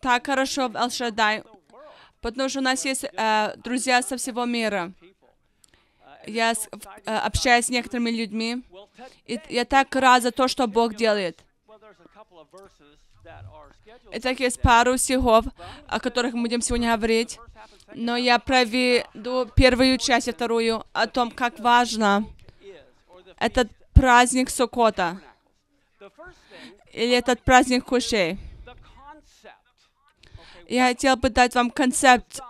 Так хорошо в world, потому что у нас есть э, друзья со всего мира. Uh, Я it's с- э, общаюсь с некоторыми людьми, и я так рад за то, что Бог делает. well, there's a couple of verses that are scheduled И так есть пару стихов, о которых мы будем сегодня говорить. Но я проведу первую часть и вторую о том, как важно этот праздник Сукота или этот праздник Кушей. Я хотел бы дать вам концепт,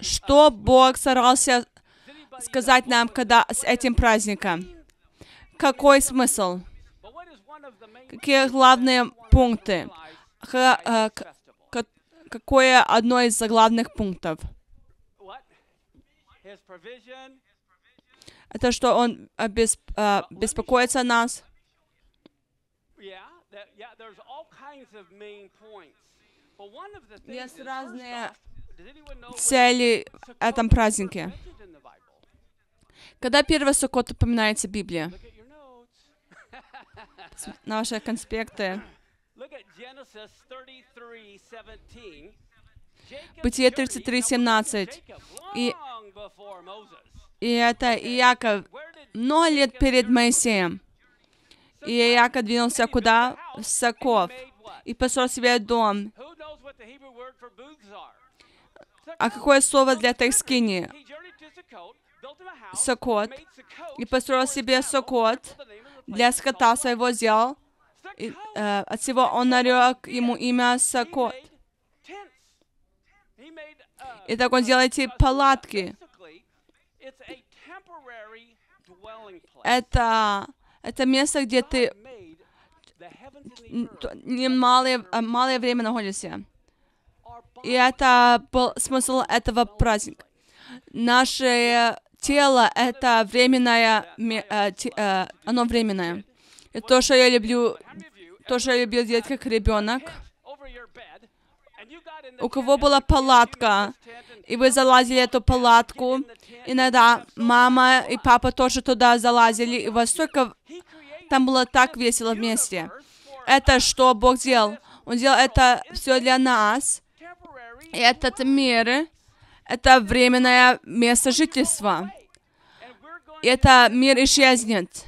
что Бог старался сказать нам, когда с этим праздником. Какой смысл? Какие главные пункты? Э, Какое одно из главных пунктов? Это что он бес- э, беспокоится о нас. Есть разные Цели в этом празднике. Когда первый Суккот упоминается в Библии? Наши конспекты. 33:17. Бытие journeyed- 33, now, when was 17. Jacob? И-. И это Иаков много лет перед? Моисеем. И Иаков двинулся куда? В what? И построил себе дом. А какое слово для Тайскини? Сокот. И построил себе Сокот для скота своего сделал. И, э, от всего он нарек ему имя Сокот. uh, И так он делает эти uh, палатки. Это, это место, где ты малое, малое время находишься. И это был смысл этого праздника. Наше тело — это временное, ме- э, э, оно временное. И то, что я люблю, то, что я любил делать как ребенок, у кого была палатка, и вы залазили в эту палатку, иногда мама и папа тоже туда залазили, и вас столько... Там было так весело вместе. Это что Бог сделал? Он сделал это все для нас. И этот мир — это временное место жительства. И это мир исчезнет.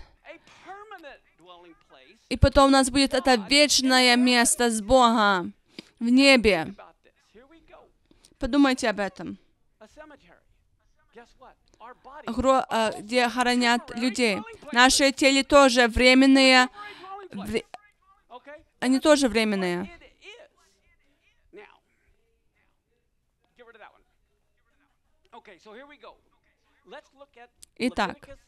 И потом у нас будет это вечное место с Богом в небе. Подумайте об этом. Где хоронят людей. Наши тела тоже временные. Они тоже временные. Итак. Leviticus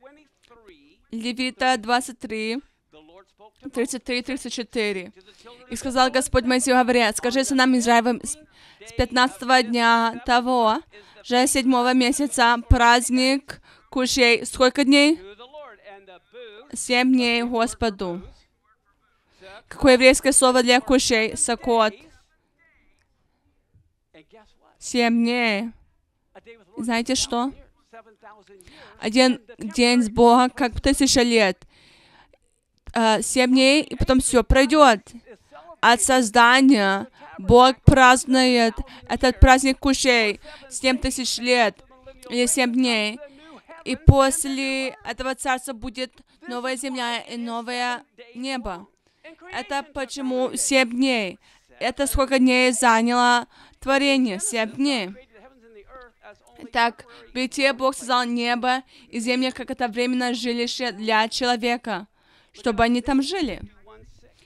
23. Левита 23, The Lord spoke to Moses 33, 34. to the children И сказал Господь Моисею, говоря, скажи сынам Израилевым, с 15 дня того же седьмого месяца праздник кушей. Сколько дней? Семь дней Господу. Какое еврейское слово для кушей? What? Семь дней. Знаете что? 7,000 years. 7,000 years. Один день с Богом, как тысяча лет. А, Семь дней, и потом все пройдет. От создания Бог празднует этот праздник кушей семь тысяч лет или семь дней. И после этого царства будет новая земля и новое небо. Это почему семь дней? Это сколько дней заняло творение? Семь дней. Так, Бытие Бог создал небо и землю, как это временное жилище для человека, чтобы они там жили.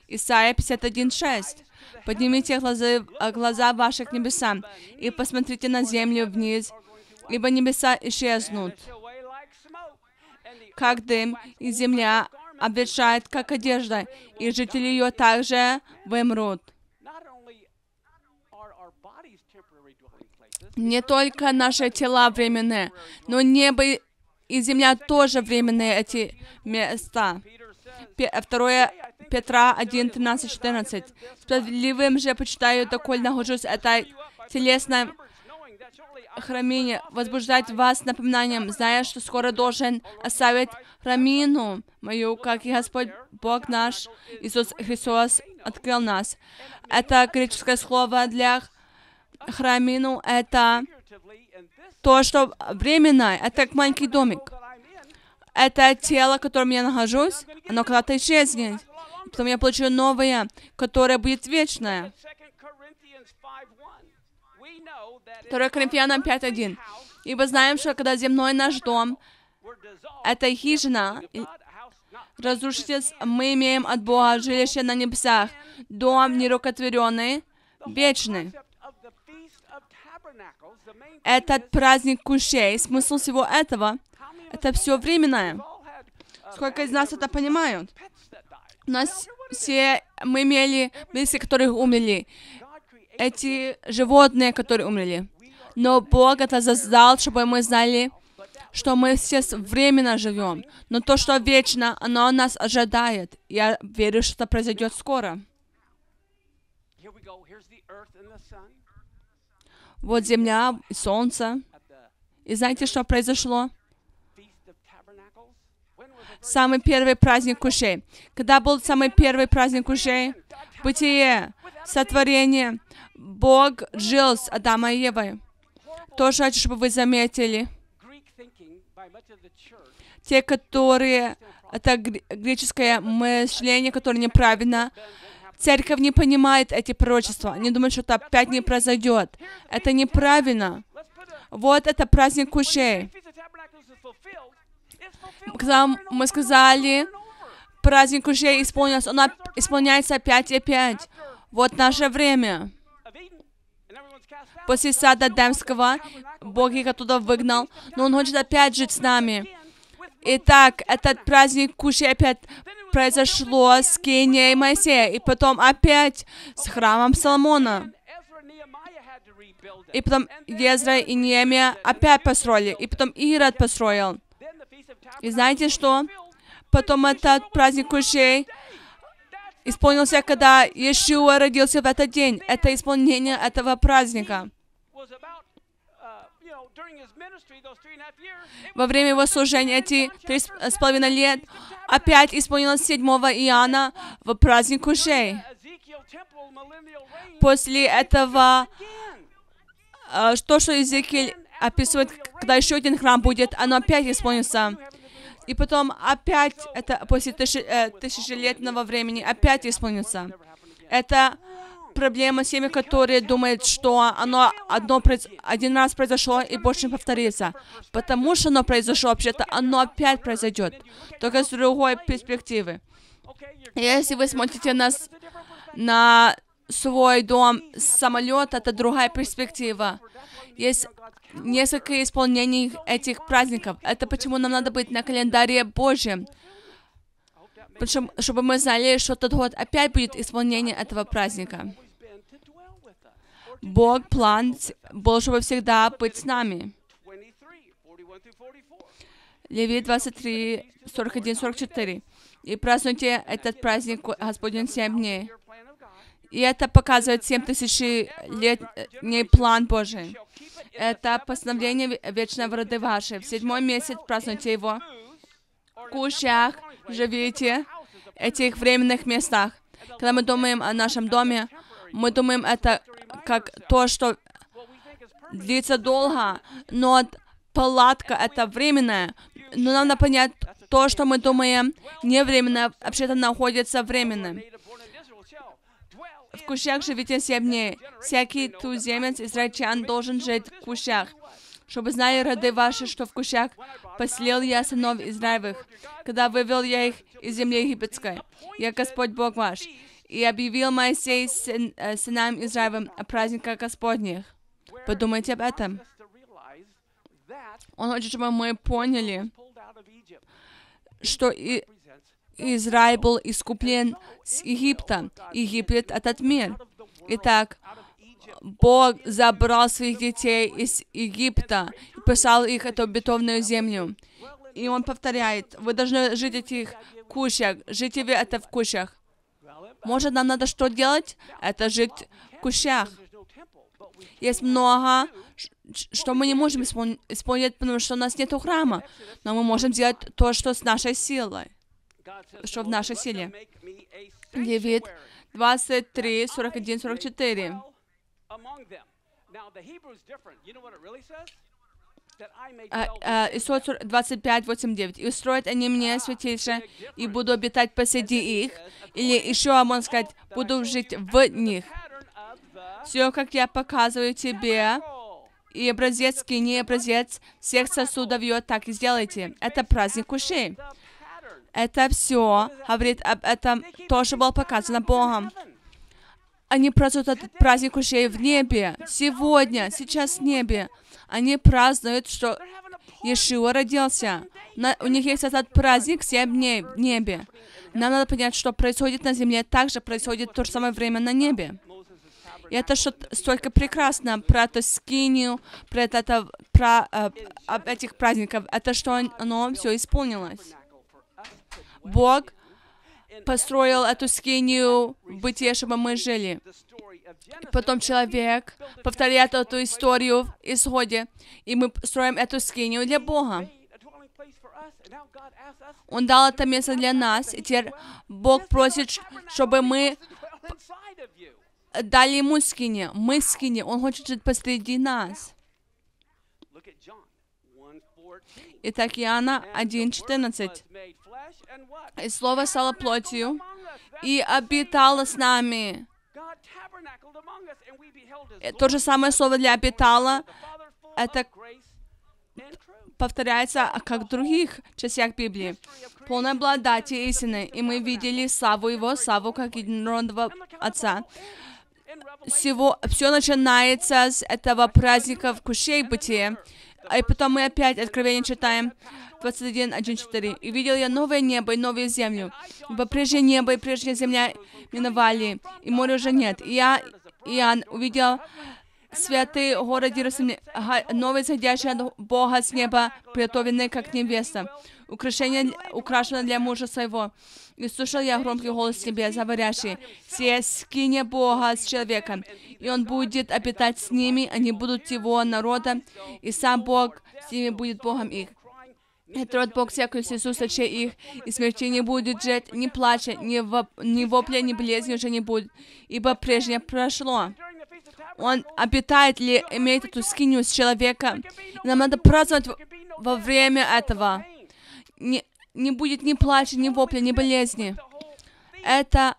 Исайя 51.6. Поднимите глаза, а, глаза ваши к небесам и посмотрите на землю вниз, ибо небеса исчезнут, как дым, и земля обветшает, как одежда, и жители ее также вымрут. Не только наши тела временные, но небо и земля тоже временные эти места. Пе- Второе Петра 1, 13, 14. Справедливым же почитаю, доколь нахожусь этой телесной храмине, возбуждать вас напоминанием, зная, что скоро должен оставить храмину мою, как и Господь Бог наш, Иисус Христос, открыл нас. Это греческое слово для храмину, это то, что временно, это как маленький домик. Это тело, в котором я нахожусь, оно когда-то исчезнет. И Потом я получу новое, которое будет вечное. 2 Corinthians 5:1. We know that if 2 Коринфянам 5.1. Ибо знаем, что когда земной наш дом, это хижина, разрушитесь, мы имеем от Бога жилище на небесах, дом нерукотворенный, вечный. Этот праздник кушей, смысл всего этого, это все временное. Сколько из нас это понимают? У нас все, мы имели близких, которые умерли. Эти животные, которые умерли. Но Бог это создал, чтобы мы знали, что мы сейчас временно живем. Но то, что вечно, оно нас ожидает. Я верю, что это произойдет скоро. Вот земля и солнце. И знаете, что произошло? Самый первый праздник кушей. Когда был самый первый праздник кушей? Бытие, сотворение. Бог жил с Адамом и Евой. Тоже хочу, чтобы вы заметили. Те, которые... Это гр- греческое мышление, которое неправильно. Церковь не понимает эти пророчества. Они думают, что это опять не произойдет. Это неправильно. Вот это праздник кушей. Когда мы сказали, праздник кушей исполнился, он исполняется опять и опять. Вот наше время. После сада Демского Бог их оттуда выгнал, но Он хочет опять жить с нами. Итак, этот праздник куши опять произошло с Кенией и Моисея, и потом опять с храмом Соломона. И потом Езра и Неемия опять построили, и потом Ирод построил. Then the Feast of И знаете что? Потом этот праздник кушей исполнился, когда Иешуа родился в этот день. Это исполнение этого праздника. Во время его служения эти три с половиной лет опять исполнилось 7 Иоанна в праздник кушей. После этого э, то, что Иезекииль описывает, когда еще один храм будет, оно опять исполнится. И потом опять, это после тысячи- э, тысячелетнего времени, опять исполнится. Это проблема с теми, которые думают, что оно одно, один раз произошло и больше не повторится. Потому что оно произошло, вообще-то оно опять произойдет, только с другой перспективы. Если вы смотрите на, с- it's a different perspective. на свой дом с самолета, это другая перспектива. Есть несколько исполнений этих праздников. Это почему нам надо быть на календаре Божьем. Чтобы мы знали, что тот год опять будет исполнение этого праздника. Бог план был, чтобы всегда быть с нами. 23, 41 through 44. Левит 23, 41, 44. И празднуйте этот праздник Господень 7 дней. И это показывает 7 тысячелетний план Божий. Это постановление ве- вечной роды вашей. В седьмой месяц празднуйте его. В кущах живите, этих временных местах. Когда мы думаем о нашем доме, мы думаем это как то, что длится долго, но палатка это временная. Но нам надо понять, то, что мы думаем не временно, вообще-то находится временным. В кущах живите семь дней. Всякий туземец, израильтян должен жить в кущах. Чтобы знали роды ваши, что в кущах поселил я сынов Израилевых, когда вывел я их из земли египетской. Я Господь Бог ваш. И объявил Моисей сын- э, сынам Израилевым о праздниках Господних. Подумайте об этом. Он хочет, чтобы мы поняли, что и Израиль был искуплен с Египта. Египет — этот мир. Итак. Бог забрал своих детей из Египта и послал их эту обетованную землю. И Он повторяет, вы должны жить в этих кущах, жите вы это в кущах. Может, нам надо что делать? Это жить в кущах. Есть много что мы не можем исполн- исполнить, потому что у нас нет храма. Но мы можем делать то, что с нашей силой. Что в "Moses, нашей a Левит sanctuary, 23, that I 41, may 44. dwell among them." Now, the Hebrew is different. You know what it really says? That I may А, dwell а, within Исход them. 25, 8, «И устроят они мне святилище, и буду обитать посреди их». Или еще, можно сказать, буду жить в них. Все, как я показываю тебе, и образец, скини, образец всех сосудов ее, так и сделайте. Это праздник кушей. Это все говорит keep тоже было показано Богом. Они празднуют этот праздник кушей в небе, сегодня, сейчас в небе. Они празднуют, что. Иешуа родился. На- у них есть этот праздник семь дней в небе. Нам надо понять, что происходит на земле, также происходит в то же самое время на небе. И это что столько прекрасно про эту скинию, про это, это про э, этих праздников. Это что он- оно все исполнилось. Бог построил эту скинию в бытие, чтобы мы жили. Потом человек повторяет эту историю в исходе, и мы строим эту скинию для Бога. Он дал это место для нас, и теперь Бог просит, чтобы мы дали ему скине. Мы скине. Он хочет жить посреди нас. Look at John 1:14. Итак, Иоанна And the Word 1.14. was made flesh, and what? И Слово стало плотью и обитало с нами. То же самое слово для обитало это повторяется как в других частях Библии. Полная благодати истины. И мы видели славу Его, славу как единородного Отца. Всего, все начинается с этого праздника вкушей бытия. И потом мы опять Откровение читаем 21, 1, 4. «И видел я новое небо и новую землю, ибо прежнее небо и прежняя земля миновали, и моря уже нет. И я, Иоанн, увидел святый город Иерусалим, новый сходящий от Бога с неба, приготовленный как невеста, украшение, украшенное для мужа своего. И слушал я громкий голос себе, говорящий, «Се скине Бога с человеком, и он будет обитать с ними, они будут его народом, и сам Бог с ними будет Богом их. И трот Бог всякую слезу сочей их, и смерти не будет жить, ни плача, ни, воп- ни вопля, ни болезни уже не будет, ибо прежнее прошло». Он обитает ли, имеет эту скинию с человека. Нам надо праздновать во время этого. Не, не будет ни плача, ни вопля, ни болезни. Это,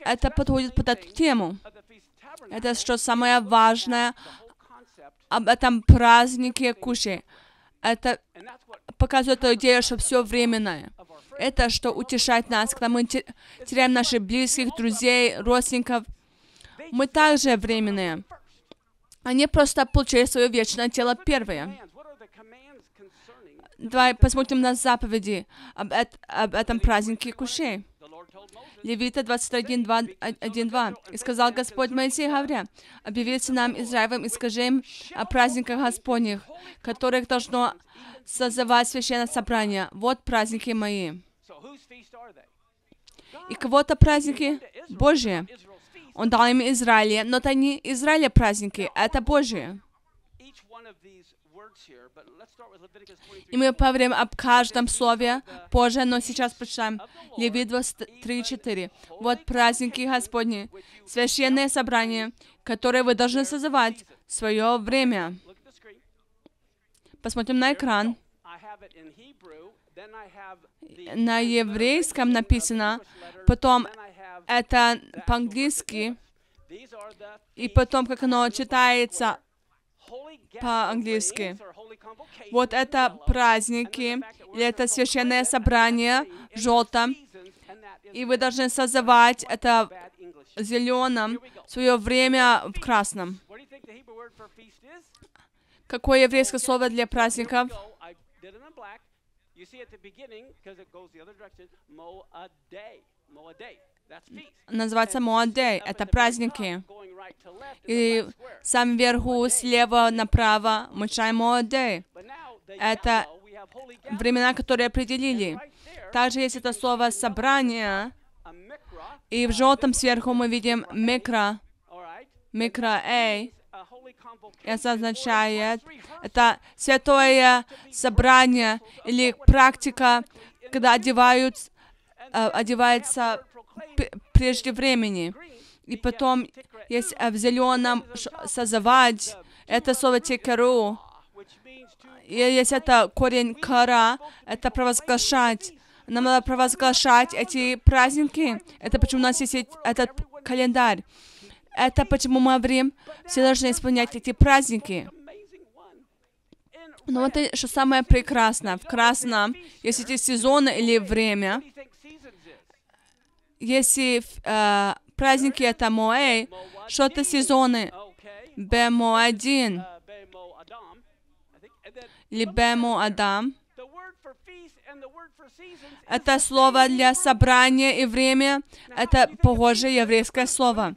это подходит под эту тему. Это что самое важное об этом празднике куши. Это показывает эту идею, что все временное. Это что утешает нас, когда мы те- теряем наших близких, друзей, родственников. Мы также временные. Они просто получили свое вечное тело первые. Давай посмотрим на заповеди об, об этом празднике кушей. Левита 21, 2, 1, 2. «И сказал Господь Моисей, говоря, объяви сынам Израилевым и скажи им о праздниках Господних, которых должно созывать священное собрание. Вот праздники мои». И кого-то праздники Божьи. Он дал им Израиле, но это не Израиля праздники, это Божьи. И мы поговорим об каждом слове позже, но сейчас прочитаем Левит 23.4. Вот праздники Господни, священное собрание, которое вы должны созывать в свое время. Посмотрим на экран. На еврейском написано, потом это по-английски, и потом, как оно читается по-английски. Вот это праздники, или это священное собрание в желтом, и вы должны созывать это в зеленом, свое время в красном. Какое еврейское слово для праздников? Называется Моадей. Это праздники. И сам вверху, слева направо, мы читаем Моадей. Это времена, которые определили. Также есть это слово «собрание», и в желтом сверху мы видим «микро», «микро Эй», Это означает, это святое собрание или практика, когда одевают, э, одевается прежде времени. И потом есть э, в зеленом созывать, это слово текеру. Есть это корень кара, это провозглашать. Нам надо провозглашать эти праздники. Это почему у нас есть эт- этот календарь. Это почему мы говорим, все должны исполнять эти праздники. Но вот и что самое прекрасное, в красном, если эти сезоны или время, если э, праздники это Моэй, что это сезоны? Бемо-1 или Бемо-Адам. Это слово для собрания и время, это похожее еврейское слово.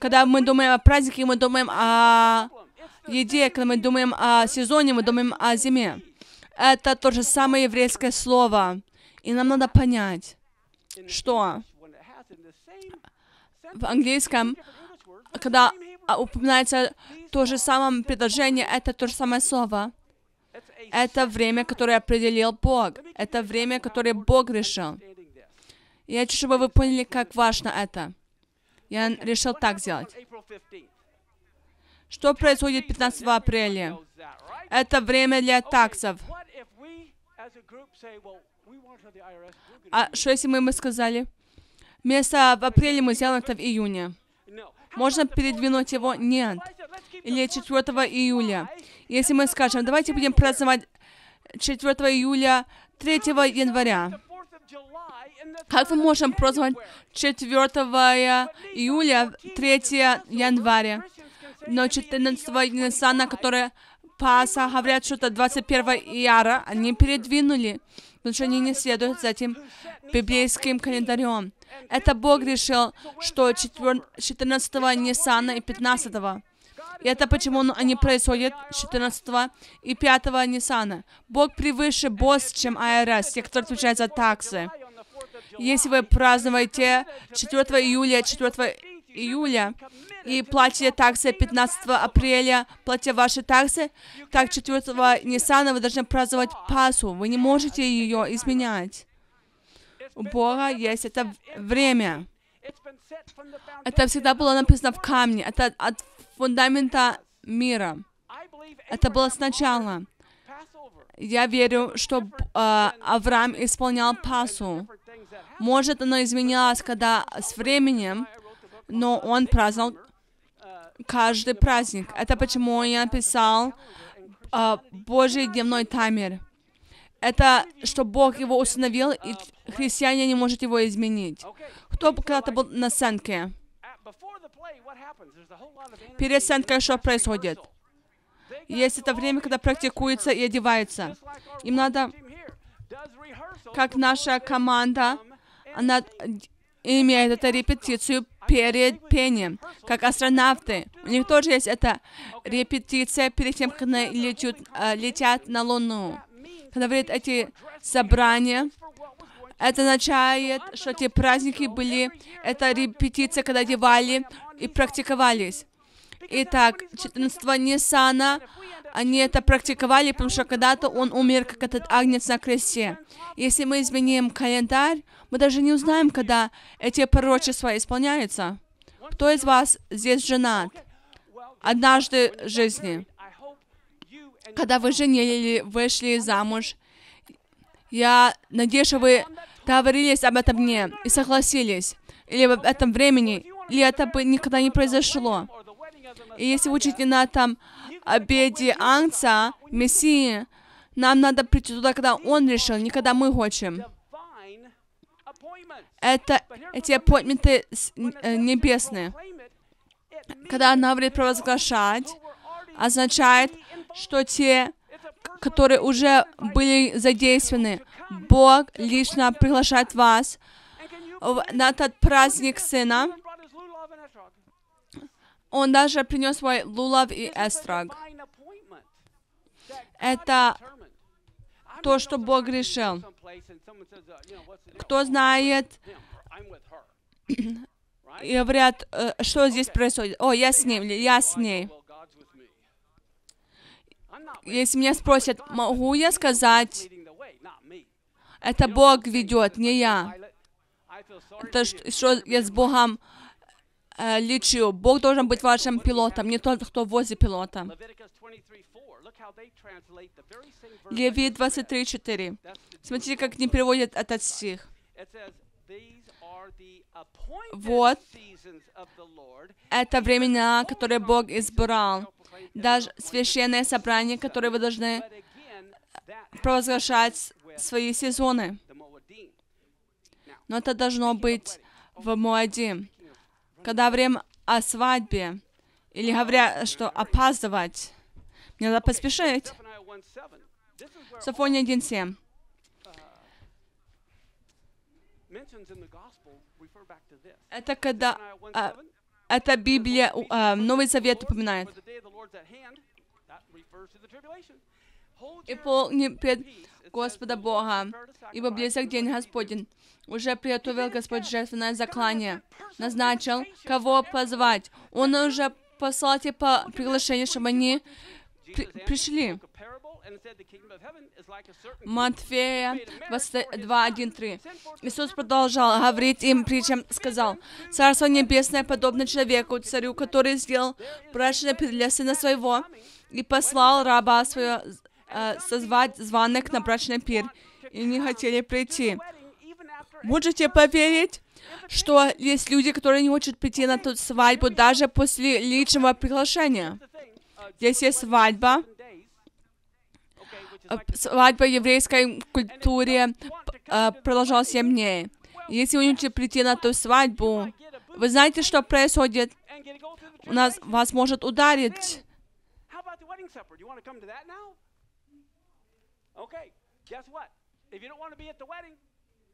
Когда мы думаем о празднике, мы думаем о еде, когда мы думаем о сезоне, мы думаем о зиме. Это то же самое еврейское слово. И нам надо понять, что в английском, когда а, упоминается то же самое предложение, это то же самое слово. Это время, которое определил Бог. Это время, которое Бог решил. Я хочу, чтобы вы поняли, как важно это. Я решил так сделать. Что происходит 15 апреля? Это время для таксов. А что если мы, мы сказали, вместо в апреле мы сделаем это в июне? Можно передвинуть его? Нет. Или 4 июля. Если мы скажем, давайте будем праздновать 4 июля, 3 января. Как мы можем праздновать 4 июля, 3 января? Но 14 Ниссана, которое Паса, говорят, что это 21 Ияра, они передвинули, потому что они не следуют за этим библейским календарем. Это Бог решил, что 4, 14 Ниссана и 15 и это почему они происходят 14 и 5 Ниссана. Бог превыше босс, чем АРС, те, кто отвечает за таксы. Если вы празднуете 4 июля, 4 июля, и платите таксы 15 апреля, платите ваши таксы, так 4 Ниссана вы должны праздновать Пасу. Вы не можете ее изменять. У Бога есть это время. Это всегда было написано в камне. Это от фундамента мира. Это было сначала. Я верю, что э, Авраам исполнял Пасу. Может, оно изменилось, когда с временем, но он праздновал каждый праздник. Это почему я написал э, Божий дневной таймер. Это что Бог его установил, и христиане не может его изменить. Кто когда-то был на сценке? Перед сценкой что происходит? Есть это время, когда практикуется и одевается. Им надо, как наша команда, она имеет эту репетицию перед пением, как астронавты. У них тоже есть эта репетиция перед тем, как они летят, летят на Луну. Когда говорят эти собрания, это означает, что эти праздники были, это репетиция, когда одевали и практиковались. Итак, 14 Ниссана они это практиковали, потому что когда-то он умер, как этот агнец на кресте. Если мы изменим календарь, мы даже не узнаем, когда эти пророчества исполняются. Кто из вас здесь женат? Однажды в жизни. Когда вы женили или вышли замуж, я надеюсь, что вы договорились об этом дне и согласились. Или в этом времени, или это бы никогда не произошло. И если учить на этом обеде Ангца, Мессии, нам надо прийти туда, когда Он решил, не когда мы хотим. Это эти аппоинтменты небесные. Когда она говорит провозглашать, означает, что те, которые уже были задействованы, Бог лично приглашает вас на этот праздник Сына, он даже принес свой лулав и эстраг. Это то, что Бог решил. Кто знает, и говорят, что здесь происходит. О, я с ним, я с ней. Если меня спросят, могу я сказать, это Бог ведет, не я. Это что я с Богом э, лечу. Бог должен быть вашим пилотом, не тот, кто возле пилота. Leviticus 23:4. Look how they translate the very same verse. Левит 23.4. That's the Смотрите, как не переводят этот стих. It says, "These are the appointed Вот. seasons of the Lord." Это времена, которые Бог избрал. Даже священное собрание, которое вы должны провозглашать свои сезоны. Но это должно быть в Моади. Когда время о свадьбе, или говорят, что опаздывать, мне надо поспешить. Zephaniah 1:7. This is where Сафония 1.7. mentions in the gospel refer back to this. Это когда а, 1:7. это Библия, а, Новый Завет упоминает. И полни пред Господа "The Lord Бога, ибо близок день Господень. Уже приготовил Господь жертвенное заклание. Назначил, кого позвать. Он уже послал типа приглашение, чтобы они пришли. spoke a parable, and said, "The kingdom of heaven is like a certain king Матфея 22.1.3. Иисус продолжал говорить им, притчем сказал, «Царство Небесное подобно человеку, царю, который сделал брачное для сына своего и послал раба своего э, созвать званых на брачный пир, и не хотели прийти». Можете поверить, что есть люди, которые не хотят прийти на ту свадьбу даже после личного приглашения. Uh, Здесь есть свадьба, э, свадьба еврейской культуре э, продолжалась 7 дней. Если вы не прийти на ту свадьбу, вы знаете, что происходит? У нас вас может ударить.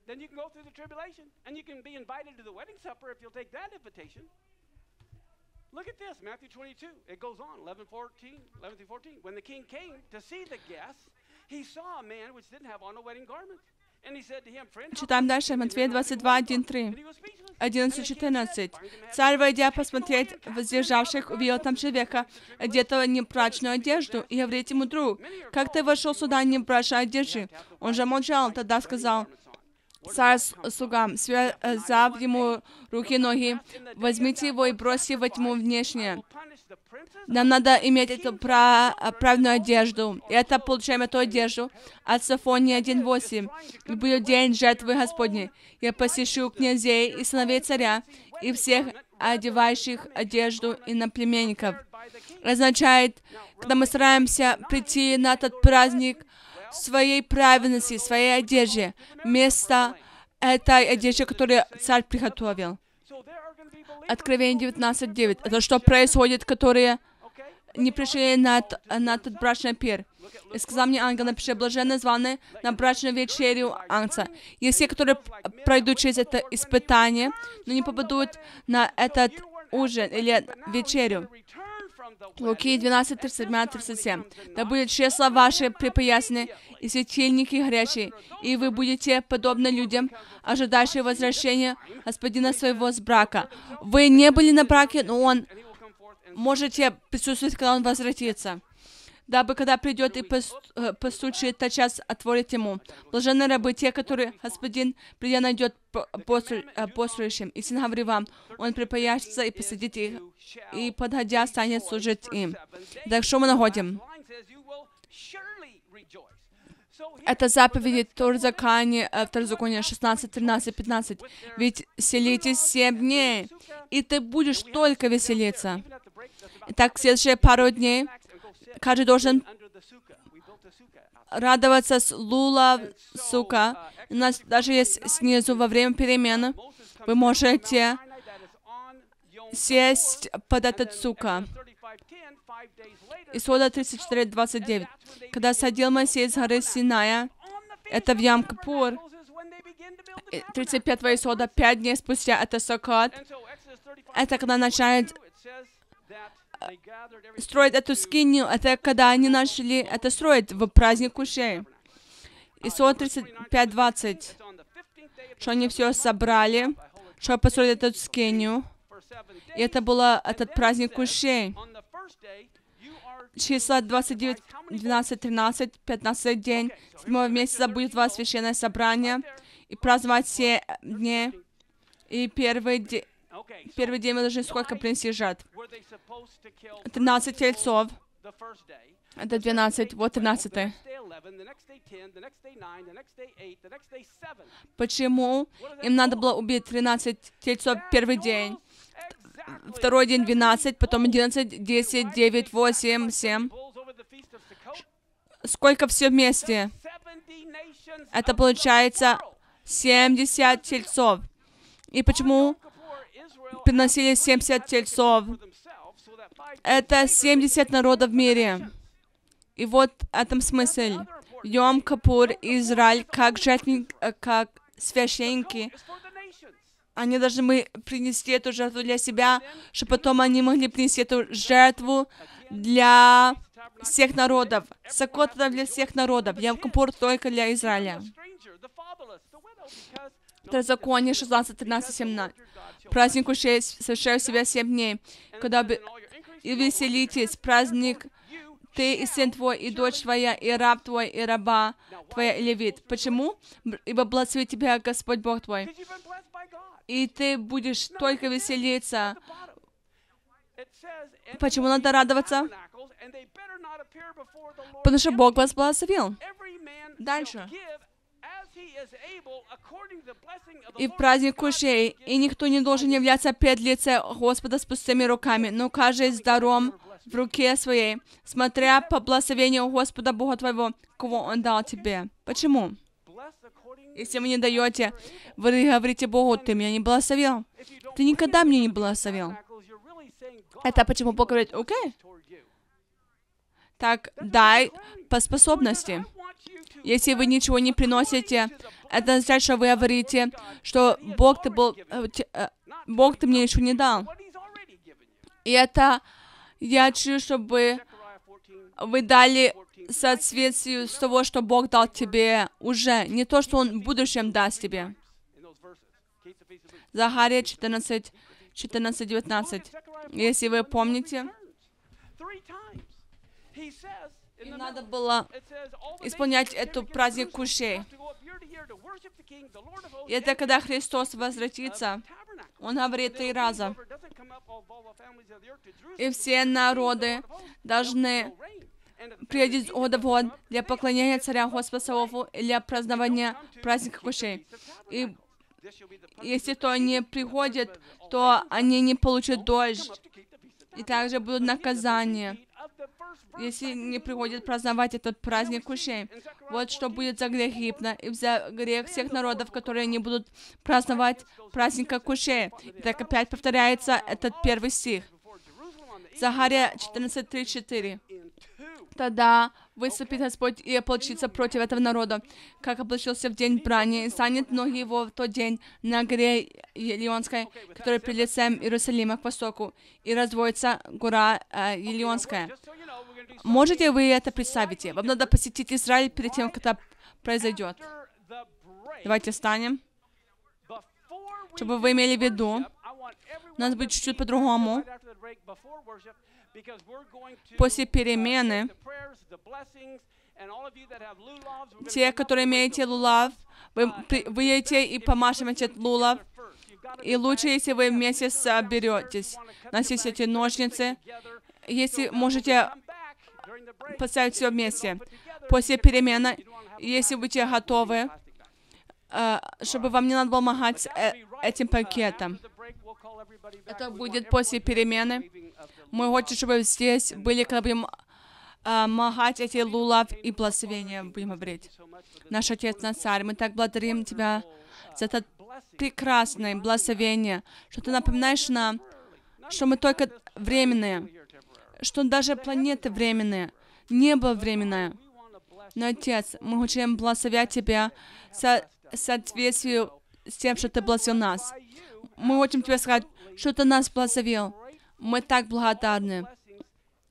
Then you can go through the tribulation and you can be invited to the wedding supper if you'll take that invitation. Look at this, Matthew 22. It goes on, 11, 14, 11 through 14. When the king came to see the guests, he saw a man which didn't have on a wedding garment. And he said to him, Friend, how Читаем дальше, Матфея didn't have a 22, wedding garment?" 1, And he was speechless. And the king said, 11-14. "Bind him and Царь, have him войдя посмотреть воздержавших, увидел там человека, одетого в брачную одежду, и говорит ему друг, «Как ты вошел сюда не в брачной одежде?» Он же молчал, тогда сказал, царь слугам, связав ему руки и ноги, возьмите его и бросьте во тьму внешнее. Нам надо иметь эту пра- правильную одежду. И это получаем эту одежду от Сафонии 1.8. И будет день жертвы Господней. Я посещу князей и сыновей царя, и всех одевающих одежду иноплеменников. Означает, когда мы стараемся прийти на этот праздник своей праведности, своей одежде, вместо этой одежды, которую царь приготовил. Откровение 19.9. Это что происходит, которые не пришли на, на этот брачный пир. И сказал мне ангел, напиши, блаженные званы на брачную вечерю Ангца. Есть те, которые пройдут через это испытание, но не попадут на этот ужин или вечерю. Луки 12, 37, 37. Да будет чресло ваши припоясаны и светильники горячие, и вы будете подобны людям, ожидающим возвращения господина своего с брака. Вы не были на браке, но он можете присутствовать, когда он возвратится. Дабы, когда придет и э, постучит, тотчас отворит ему. Блаженны рабы те, которые господин, придя, найдет по- постру- э, пострующим. Истинно говорю вам, он припаяшется и посадит их, и, подходя, станет служить им. Так что мы находим? Это заповеди Второзакония, э, Второзакония 16, 13, 15. Ведь селитесь семь дней, и ты будешь только веселиться. Итак, следующие пару дней каждый должен радоваться с лула, сука. У нас даже есть снизу во время перемены. Вы можете сесть под этот сука. Исода 34, 29. Когда садил Моисей с горы Синая, это в Ям-Капур, 35 Исода, 5 дней спустя, это Сокот, это когда начинают строить эту скинию, это когда они начали это строить в праздник Кушей. Исод 35, 20. Что они все собрали, чтобы построить эту скинию. И это был этот праздник Кушей. числа 29, 12, 13, 15 день седьмого месяца будет вас священное собрание и праздновать все дни. И первый, де- Okay. so первый день вы должны сколько принести жертв? were they supposed to kill 13 тельцов. Это 12, вот 13. The next day 11, the next day 10, the next day 9, the next day 8, the next day 7. Почему им надо было убить 13 тельцов первый день? Второй день 12, потом 11, 10, 9, 8, 7. Bulls over the Feast of Sukkot. Сколько все вместе? 70 nations Это получается world. 70 тельцов. И почему приносили 70 тельцов? Это 70 народов в мире. И вот в этом смысл. Йом Капур, Израиль, как жертвенник, э, как священники, они должны принести эту жертву для себя, чтобы потом они могли принести эту жертву для всех народов. Сокот для всех народов. Йом Капур только для Израиля. Второзаконие 16, 13, 17. Праздник ушей совершаю себя семь дней, когда бы и веселитесь, праздник ты и сын твой, и дочь твоя, и раб твой, и раба твоя, и левит. Почему? Ибо благословит тебя Господь Бог твой. И ты будешь только веселиться. Почему надо радоваться? Потому что. Бог вас благословил. Дальше. И в праздник кушей, и никто не должен являться пред лице Господа с пустыми руками, но каждый с даром в руке своей, смотря по благословению Господа Бога твоего, кого Он дал тебе. Почему? Если вы не даете, вы говорите Богу, ты меня не благословил. Ты никогда меня не благословил. Это почему Бог говорит, окей, так дай по способности. I want you to Если вы ничего не приносите, это означает, что вы говорите, что Бог ты был, э, э, Бог ты мне еще не дал. И это я хочу, чтобы Zechariah 14, вы дали соответствию с того, что Бог дал тебе уже, не то, что Он в будущем даст тебе. Захария 14, 14, 19. Zechariah Если вы помните, им надо было исполнять эту праздник кушей. И это когда Христос возвратится. Он говорит три раза. И все народы должны приедет от вод для поклонения царя Господа Савову и для празднования праздника кушей. И если то не приходит, то они не получат дождь. И также будут наказания, если не приходят праздновать этот праздник кушей. Вот что будет за грех Египта и за грех всех народов, которые не будут праздновать праздника кушей. Так опять повторяется этот первый стих. Захария 14.3.4. Тогда выступит Господь и ополчится против этого народа, как ополчился в день брани, и станет ноги его в тот день на горе Елеонской, которая при лицем Иерусалима к востоку, и разводится гора э, do Можете вы это представить? Вам надо посетить Израиль перед тем, как это произойдет. Давайте встанем, чтобы вы имели в виду. У нас будет чуть-чуть по-другому. После uh, перемены, те, которые имеете лулав, вы при- выйдете и помашиваете лулав, и лучше, если вы вместе соберетесь. Есть эти ножницы. Если можете поставить все вместе. После перемены, если будете готовы, э, чтобы вам не надо было махать э, этим пакетом. Это будет после перемены. Мы хотим, чтобы здесь были, когда будем э, махать эти лулав и благословения будем говорить. Наш Отец, наш Царь, мы так благодарим Тебя за это прекрасное благословение, что Ты напоминаешь нам, что мы только временные, что даже планеты временные, небо временное. Но, Отец, мы хотим благословять Тебя со соответствию с тем, что Ты благословил нас. Мы хотим Тебе сказать, что Ты нас благословил. Мы так благодарны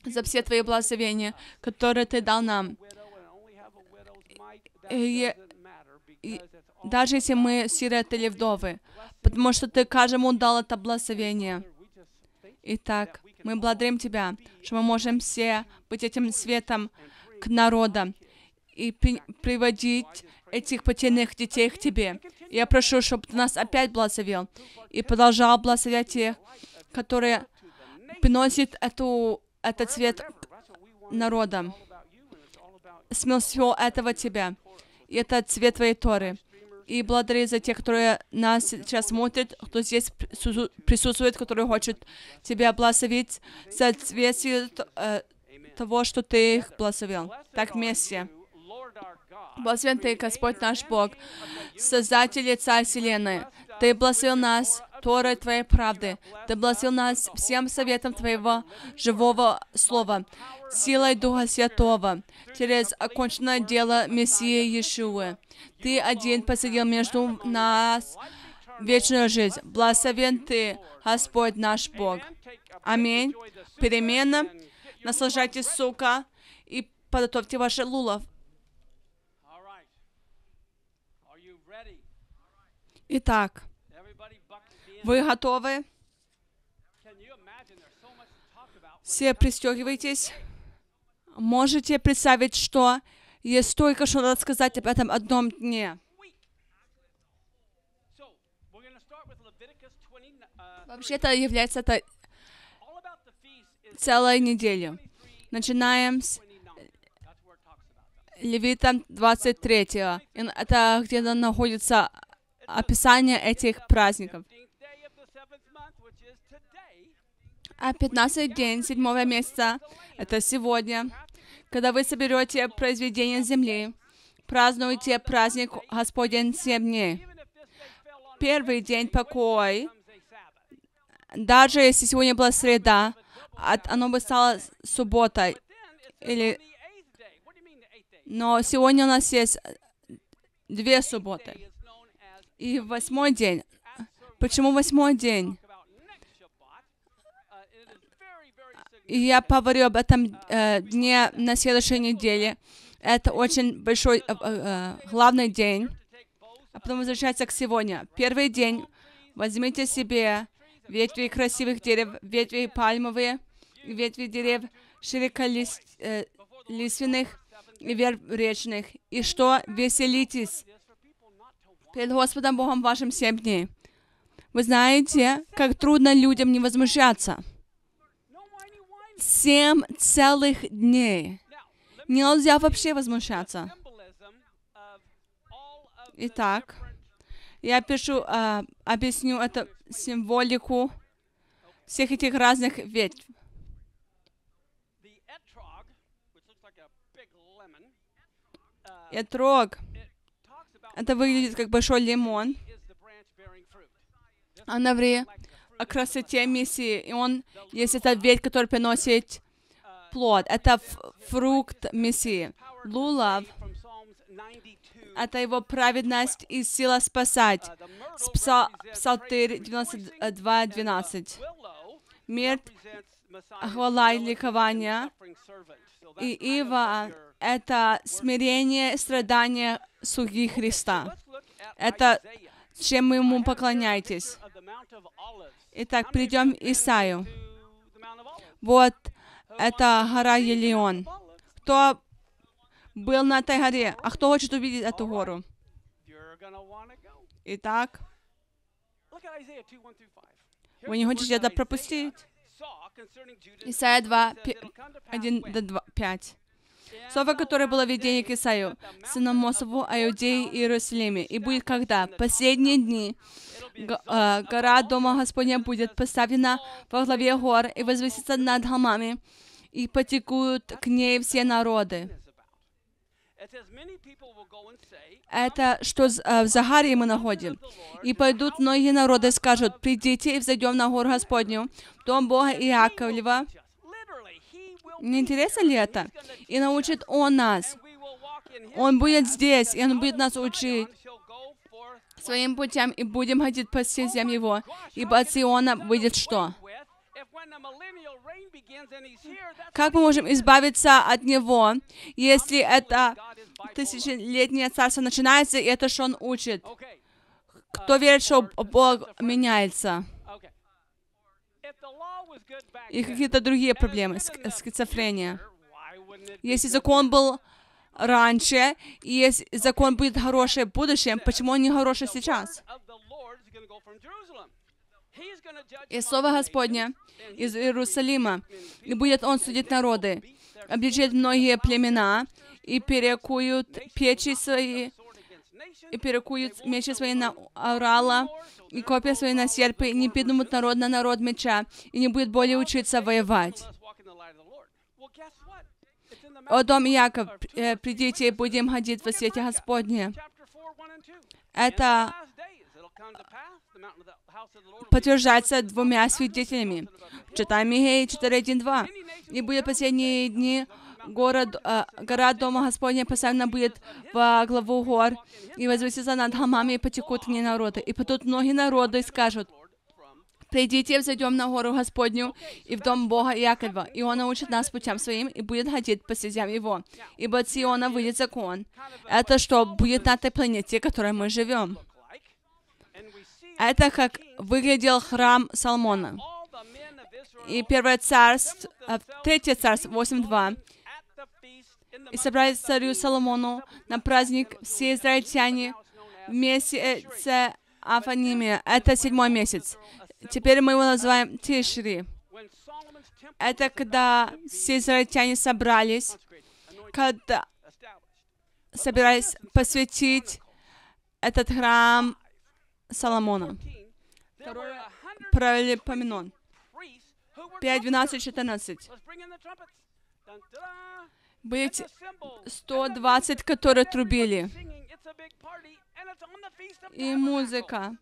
за все Твои благословения, которые Ты дал нам. И- и даже если мы сироты или вдовы, потому что Ты каждому дал это благословение. Итак, Мы благодарим Тебя, что мы можем все быть этим светом к народам и при- приводить этих потерянных детей к Тебе. Я прошу, чтобы Ты нас опять благословил и продолжал благословлять тех, которые приносят эту, этот свет к народам. Смел всего этого Тебя. И это цвет Твоей Торы. И благодарю за тех, которые нас сейчас смотрят, кто здесь присутствует- которые хочет Тебя благословить в соответствии э, того, что Ты их благословил. Так вместе. Благословен Ты, Господь наш Бог, Создатель и Царь Вселенной. Ты благословил нас Торой Твоей правды. Ты благословил нас всем советом Твоего живого Слова, силой Духа Святого, через оконченное дело Мессии Иешуы. Ты один посадил между нас вечную жизнь. Благословен Ты, Господь наш Бог. Аминь. Перемена. Наслаждайтесь, сука, и подготовьте ваши лулов. Итак, talk about? Все пристегивайтесь. Можете представить, что есть столько, что надо сказать об этом одном дне. Week. So, we're going to start with Leviticus 20. Вообще-то является это целой неделю. 23, Начинаем с 29. That's where it talks about that. Левитам 23. И Это где-то находится описание этих праздников. А 15 день седьмого месяца, это сегодня, когда вы соберете произведение земли, празднуйте праздник Господень семь дней. Первый день покой, даже если сегодня была среда, оно бы стало субботой. Или, но сегодня у нас есть две субботы. И восьмой день. Почему восьмой день? Uh. И я поговорю об этом э, дне на следующей неделе. Это очень большой, э, э, главный день. А потом возвращаться к сегодня. Первый день. Возьмите себе ветви красивых дерев, ветви пальмовые, ветви дерев широколиственных и верб речных. И что? Веселитесь перед Господом Богом вашим семь дней. Вы знаете, как трудно людям не возмущаться. Семь целых дней. Нельзя вообще возмущаться. Итак, я пишу, а, объясню это символику всех этих разных ветвь. Этрог. Это выглядит как большой лимон. А на вре о красоте Мессии. И он есть эта ветвь, которая приносит плод. Это фрукт Мессии. Лулав From Psalms 92. — это его праведность и сила спасать. The myrtle С пса- represents Псалтырь praise and rejoicing, 92.12. willow Мир, represents Messiah's хвала и ликование. И ива это смирение, страдания слуги Христа. Это чем вы ему поклоняетесь. Итак, придем к Исаю. Вот это гора Olives? Кто был на этой горе? А кто хочет увидеть эту гору? Итак, Look at Isaiah 2, 1 through 5. Here's вы не хотите это пропустить? Исайя 2, It says, "It'll come to pass 1 when, до 2, 5. Слово, которое было last видение к the сыном Мосову, Иудее house и Иерусалиме. И будет когда? Последние дни э, гора Дома Господня будет поставлена во главе гор и возвысится над холмами, и потекут к ней все народы. is about. It says, "Many people will go and say, Это что э, в Загарии мы находим. И пойдут многие народы и скажут, придите и взойдем на гору Господню, дом Бога Иаковлева. Не интересно ли это? И научит Он нас. Он будет здесь, и Он будет нас учить своим путям, и будем ходить по стезям Его. Ибо от Сиона выйдет что? Как мы можем избавиться от Него, если это тысячелетнее царство начинается, и это что Он учит? Кто верит, что Бог меняется? И какие-то другие проблемы, скизофрения. Если закон был раньше, и если закон будет хороший в будущем, почему он не хороший сейчас? И Слово Господне из Иерусалима, и будет Он судить народы, обличит многие племена, и перекуют печи свои, и перекуют мечи свои на орала, и копья свои на серпы, и не поднимут народ на народ меча, и не будет более учиться воевать. О дом Яков, э, придите и будем ходить во свете Господне. chapter 4, 1 and 2. Это подтверждается двумя свидетелями. Читаем Михея 4.1.2. «И будет последние дни, город, э, гора Дома Господня поставлена будет во главу гор, и возвысится над холмами, и потекут в ней народы. И потут многие народы и скажут, «Придите, взойдем на гору Господню и в дом Бога Якова, и Он научит нас путям своим, и будет ходить по стезям Его. Ибо от Сиона выйдет закон». Это что будет на этой планете, в которой мы живем. Это как выглядел храм Соломона. И первое царство, третье царство, 8.2. at the feast in the И собрались царю Соломону на праздник все израильтяне в месяце Афаниме. Это седьмой месяц. Теперь мы его называем Тишри. Это когда все израильтяне собрались, когда собирались посвятить этот храм Соломона. 14, there were Второе правили Поминон. priests who were 5, trumpeters. 12, 14. The 120, music, которые трубили. И музыка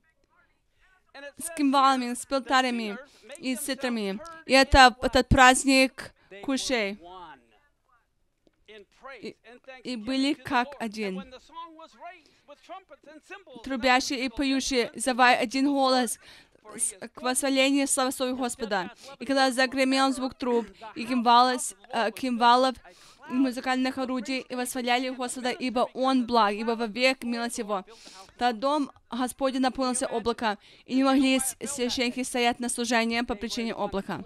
с кимвалами, с make и themselves цитрами. И это этот праздник кушей. И- и были как один. Трубящие и поющие, завая один голос с- к восхвалению славословию Господа. И когда загремел звук труб, и кимвалов, э, кимвалов музыкальных орудий, и восхваляли Господа, ибо Он благ, ибо вовек милость Его. Тогда дом Господень наполнился облаком, и не могли священники стоять на служении по причине облака.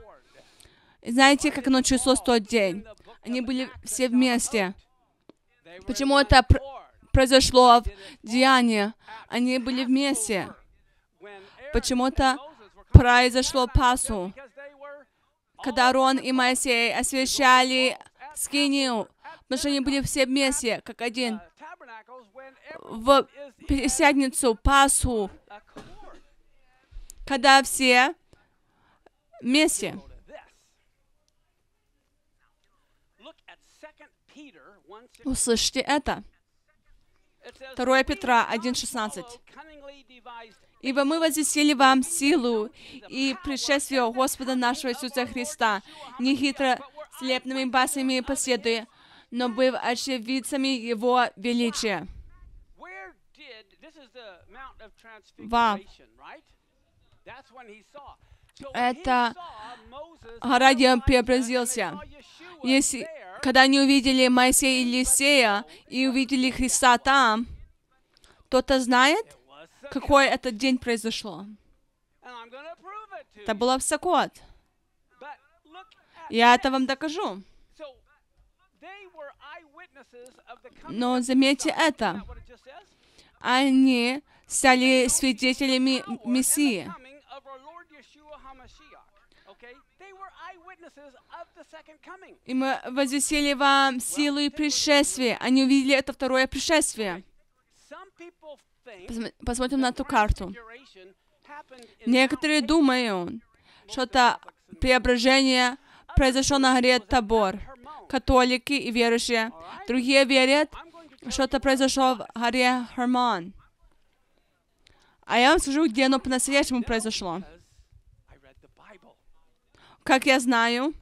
Знаете, как оно число тот день? Они были все вместе. Почему это пр- произошло в Деянии? Они были вместе. Were coming произошло were когда Рон и Моисей освещали скинию, потому что они были все вместе, как один. В Пятидесятницу, Пасху, когда все вместе. Go to this. Look at 2 Peter 1:16. Услышьте это. It says, 2 "We Петра have not 1:16. followed cunningly devised Ибо мы возвестили вам силу и пришествие Господа нашего Иисуса Христа, не хитро слепными баснями последуя, но быв очевидцами Его величия. Where did this is the Mount of Ва. Transfiguration, right? That's when he saw. So Это гора, где он преобразился. Если, когда они увидели Моисея и Елисея и увидели Христа там, кто-то знает, какой этот день произошло? Это было в Сокот. But look at Я это вам докажу. Но заметьте это. Они стали свидетелями Мессии. И мы возвестили вам силу и пришествие. Они увидели это второе пришествие. Посмотрим на эту карту. Некоторые думают, что это преображение произошло на горе Табор. Католики и верующие. Другие верят, I'm going to что это произошло в горе Хермон. А я вам скажу, где оно по-настоящему произошло. Как я знаю,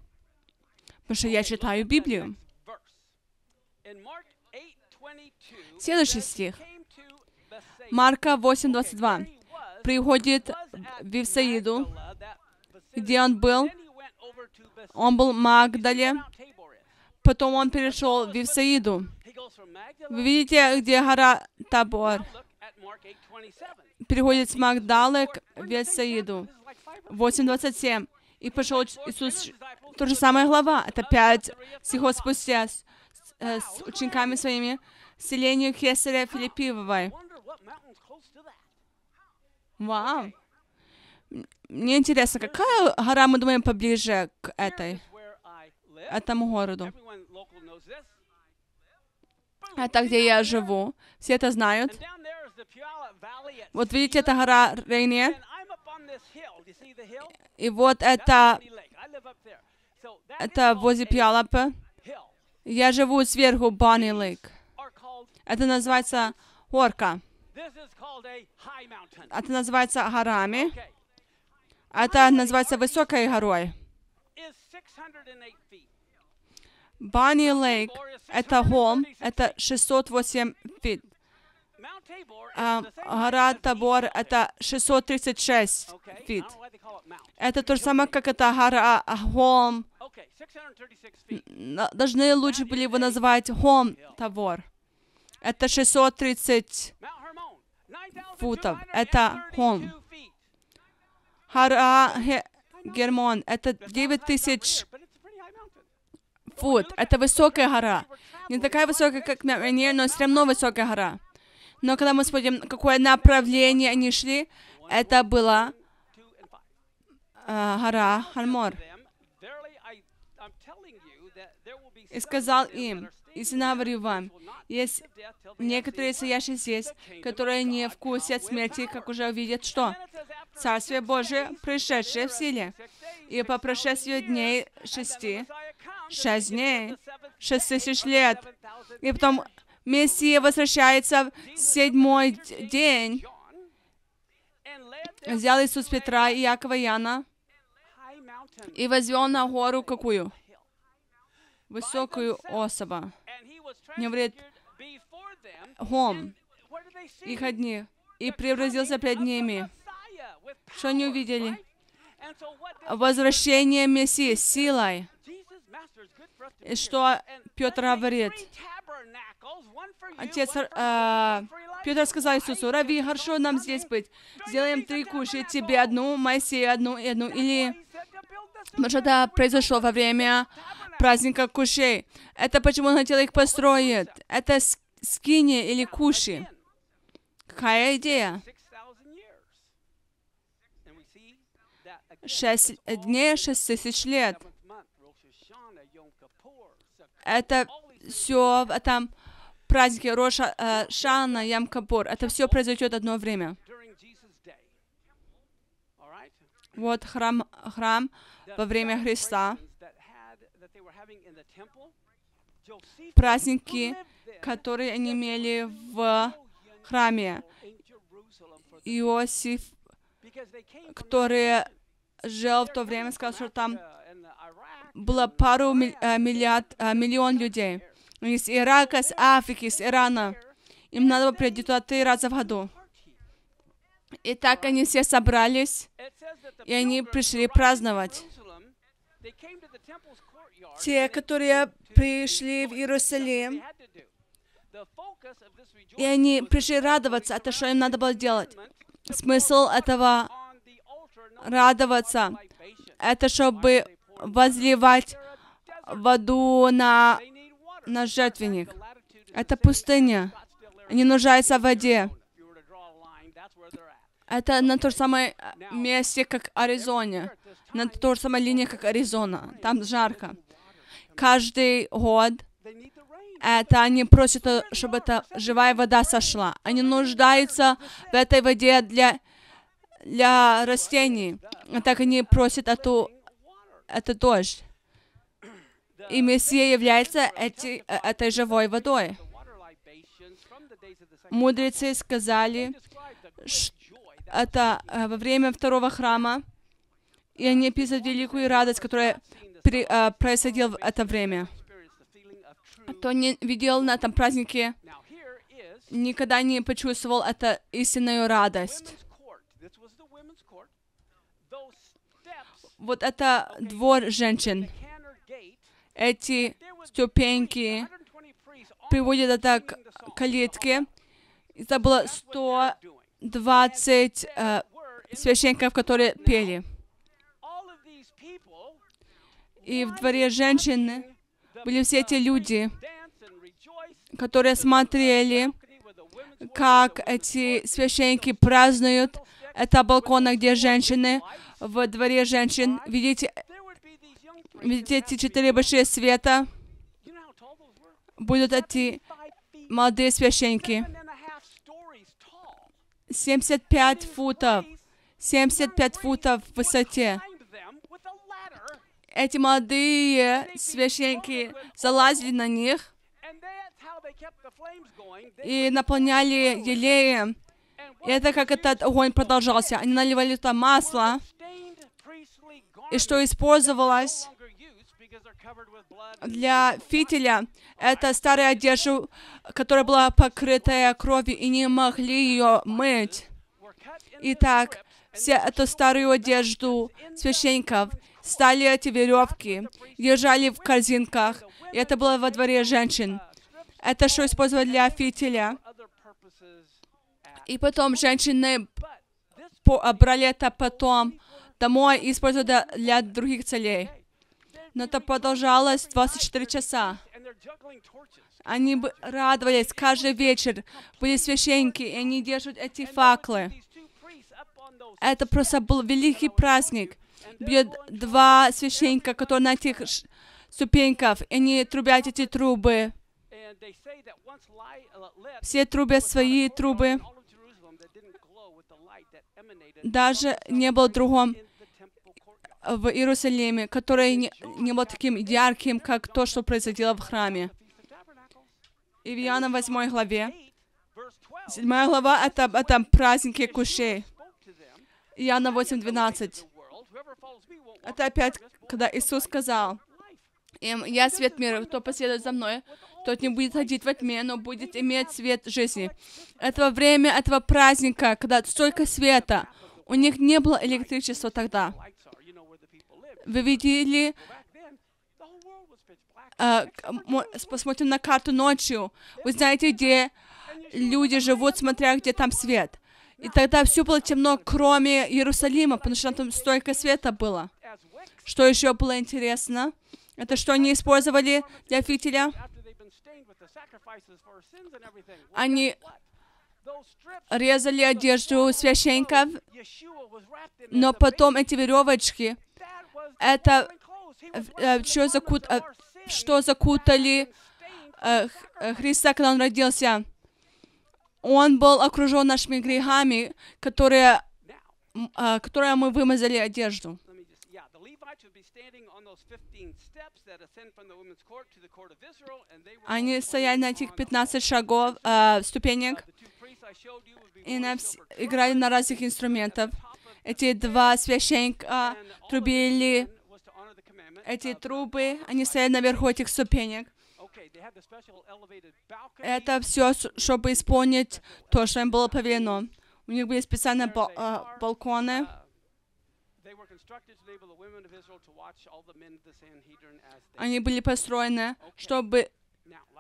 потому что я читаю Библию. Verse. In Mark 8:22, Следующий стих. Марка Okay, 8.22. there he was, Приходит в Вифсаиду, где он был. Then he went over to Bethsaida. Он был в Магдале, потом он перешел в Вифсаиду. Вы видите, где гора Табор? Now look at Mark 8:27. Переходит с Магдалы к. Вифсаиду. This is like five verses. 8.27. И пошел Иисус, то же самое глава, это пять стихов спустя с, э, с учениками своими, селению Хесаря Филиппивовой. Вау. Мне интересно, какая гора, мы думаем, поближе к этой, этому городу? Это где я живу. Все это знают. Вот видите, это гора hill? И вот это, это возле hill. Я живу сверху Бонни Лейк. Это называется горка. Это называется горами. Это называется высокой горой. Is 608 feet. Бонни Лейк — это холм, это 608 фит. А гора Табор это 636 Valley. Okay. I фит. Это то же самое, как это гора, холм. Okay, 636 feet. Н- Должны лучше были его называть холм Табор. Это 630 Mount Hermon, футов. Это холм. 9,232 feet. Гора Хе- Гермон — это It's not 9000 here, but it's a pretty high mountain. фут. Это высокая гора. Не такая высокая, как Rainier, но все равно высокая гора. Но когда мы смотрим, какое направление они шли, это была э, гора be И сказал им, говорю which вам, есть некоторые стоящие здесь, которые не вкусят смерти, как уже увидят, что Царствие Божие, пришедшее в силе. И по прошествию дней шести, шесть дней, шесть тысяч лет. 7,000 И потом. Мессия возвращается в седьмой день. Взял Иисус Петра и Якова и mountain и возвел на гору какую? Высокую особо. Не them. Хом, их одни. И coming пред ними. Что они увидели? Возвращение Мессии силой. И что Петр говорит? Отец, а, Elijah. Петр сказал? Иисусу, Рави, хорошо нам здесь быть. Сделаем три куши, тебе одну, Моисею одну и одну. Или synagogue это произошло во время. Праздника кушей. Это почему он хотел их построить. Это скини или куши. Какая идея? 6,000 years. And we see that again, Шесть дней, шесть тысяч лет. Это все в этом празднике Роша э, Шана, Ям Капур. Это все произойдет одно время. Вот храм, храм во время Христа, праздники, которые они имели в храме. Иосиф, который жил в то время, сказал, что там было пару э, миллиард, э, миллион людей. Из Ирака, с Африки, с Ирана. Им надо было прийти туда три раза в году. И так они все собрались, и они пришли праздновать. Те, которые пришли в. Иерусалим, и они пришли радоваться. Это что им надо было делать? Смысл этого радоваться, это чтобы возливать воду на, на жертвенник. Это пустыня. Они нуждаются в воде. Arizona. If you were to draw a line, that's where they're at. Это на том же самом э, месте, как Аризоне. На той же самой линии, как Аризона. Там жарко. Каждый год это они просят, э, чтобы эта живая вода сошла. Они нуждаются в этой воде для, для растений. И так они просят эту, это дождь. И Мессия является эти, э, этой живой водой. Мудрецы сказали, describe это э, во время второго храма, и они описывают великую радость, которая при- э, происходила в это время. Кто не видел на этом празднике, никогда не почувствовал это истинную радость. Вот это двор женщин. Эти ступеньки 120 priests all приводят это к калитке. Это было That's what they're doing. 120 э, священников, которые пели. И в дворе женщины были все эти люди, которые смотрели, как эти священники празднуют. Это балкона, где женщины, в дворе женщин. Видите, видите эти четыре большие света? Будут эти молодые священники. 75 футов. 75 футов в высоте. Эти молодые священники залазили на них и наполняли елеем. И это как этот огонь продолжался. Они наливали туда масло, и что использовалось для фитиля, это старая одежда, которая была покрытая кровью, и не могли ее мыть. Итак, все эту старую одежду священников стали эти веревки, держали в корзинках, и это было во дворе женщин. Это что использовали для фитиля. И потом женщины брали это потом домой и использовали для других целей. Но это продолжалось 24 часа. Они радовались каждый вечер. Были священники, и они держат эти факлы. Это просто был великий праздник. Будет два священника, которые на этих ступеньках, и они трубят эти трубы. Все трубят свои трубы. Даже не было другом в Иерусалиме, который не, не был таким ярким, как то, что происходило в храме. И в Иоанна 8 главе, 7 глава — это, это праздники кушей. Иоанна 8, 12. Это опять, когда Иисус сказал им, «Я свет мира, кто последует за мной, тот не будет ходить во тьме, но будет иметь свет жизни». Это время этого праздника, когда столько света, у них не было электричества тогда. Вы видели, э, посмотрим на карту ночью, вы знаете, где люди живут, смотря где там свет. И тогда все было темно, кроме Иерусалима, потому что там столько света было. Что еще было интересно? Это что они использовали для фитиля? Они резали одежду священников, но потом эти веревочки это э, что, закут, э, что закутали э, Христа, когда Он родился. Он был окружен нашими грехами, которые, которые мы вымазали одежду. Они стояли на этих 15 шагов, э, ступенек, и на, играли на разных инструментах. Эти два священника трубили эти трубы, они стояли наверху этих ступенек. Это все, чтобы исполнить то, что им было повелено. У них были специальные бал э, балконы. Они были построены, чтобы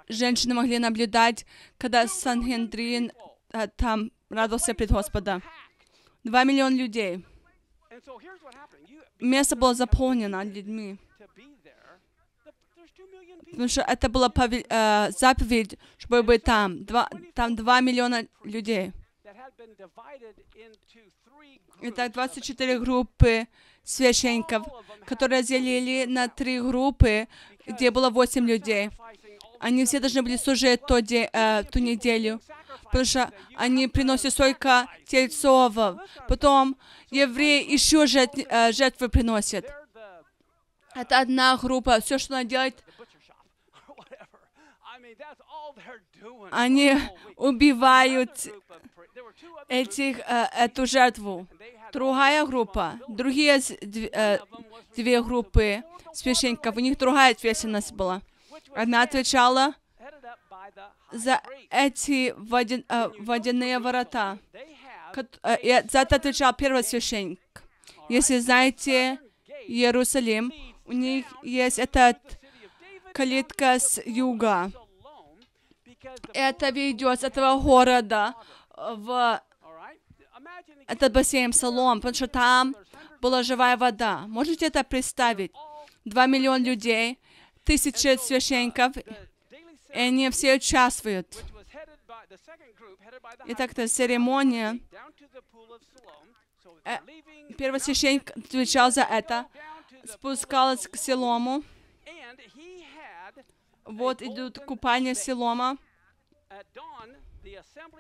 женщины могли наблюдать, когда Санхендрин э, там радовался пред Господа. Два миллиона людей. Место было заполнено людьми. Потому что это была э, заповедь, чтобы быть там. Два, там два миллиона людей. Это 24 группы священников, которые разделили на три группы, где было 8 людей. Они все должны были служить ту, де, э, ту неделю, потому что они приносят столько тельцов. Потом евреи еще э, жертвы приносят. Это одна группа. Все, что она делает, они убивают этих, э, эту жертву. Другая группа, другие э, две группы священников, у них другая ответственность была. Одна отвечала за эти водя, э, водяные ворота. Э, за это отвечал первый священник. Если знаете Иерусалим, у них есть этот калитка с юга. Это ведет с этого города в этот бассейн Солом, потому что там была живая вода. Можете это представить? 2 миллиона людей, тысячи священников, и они все участвуют. which was headed by the second group, headed by the И high так то церемония, Э, первосвященник отвечал за это, спускалась к had Вот идут купания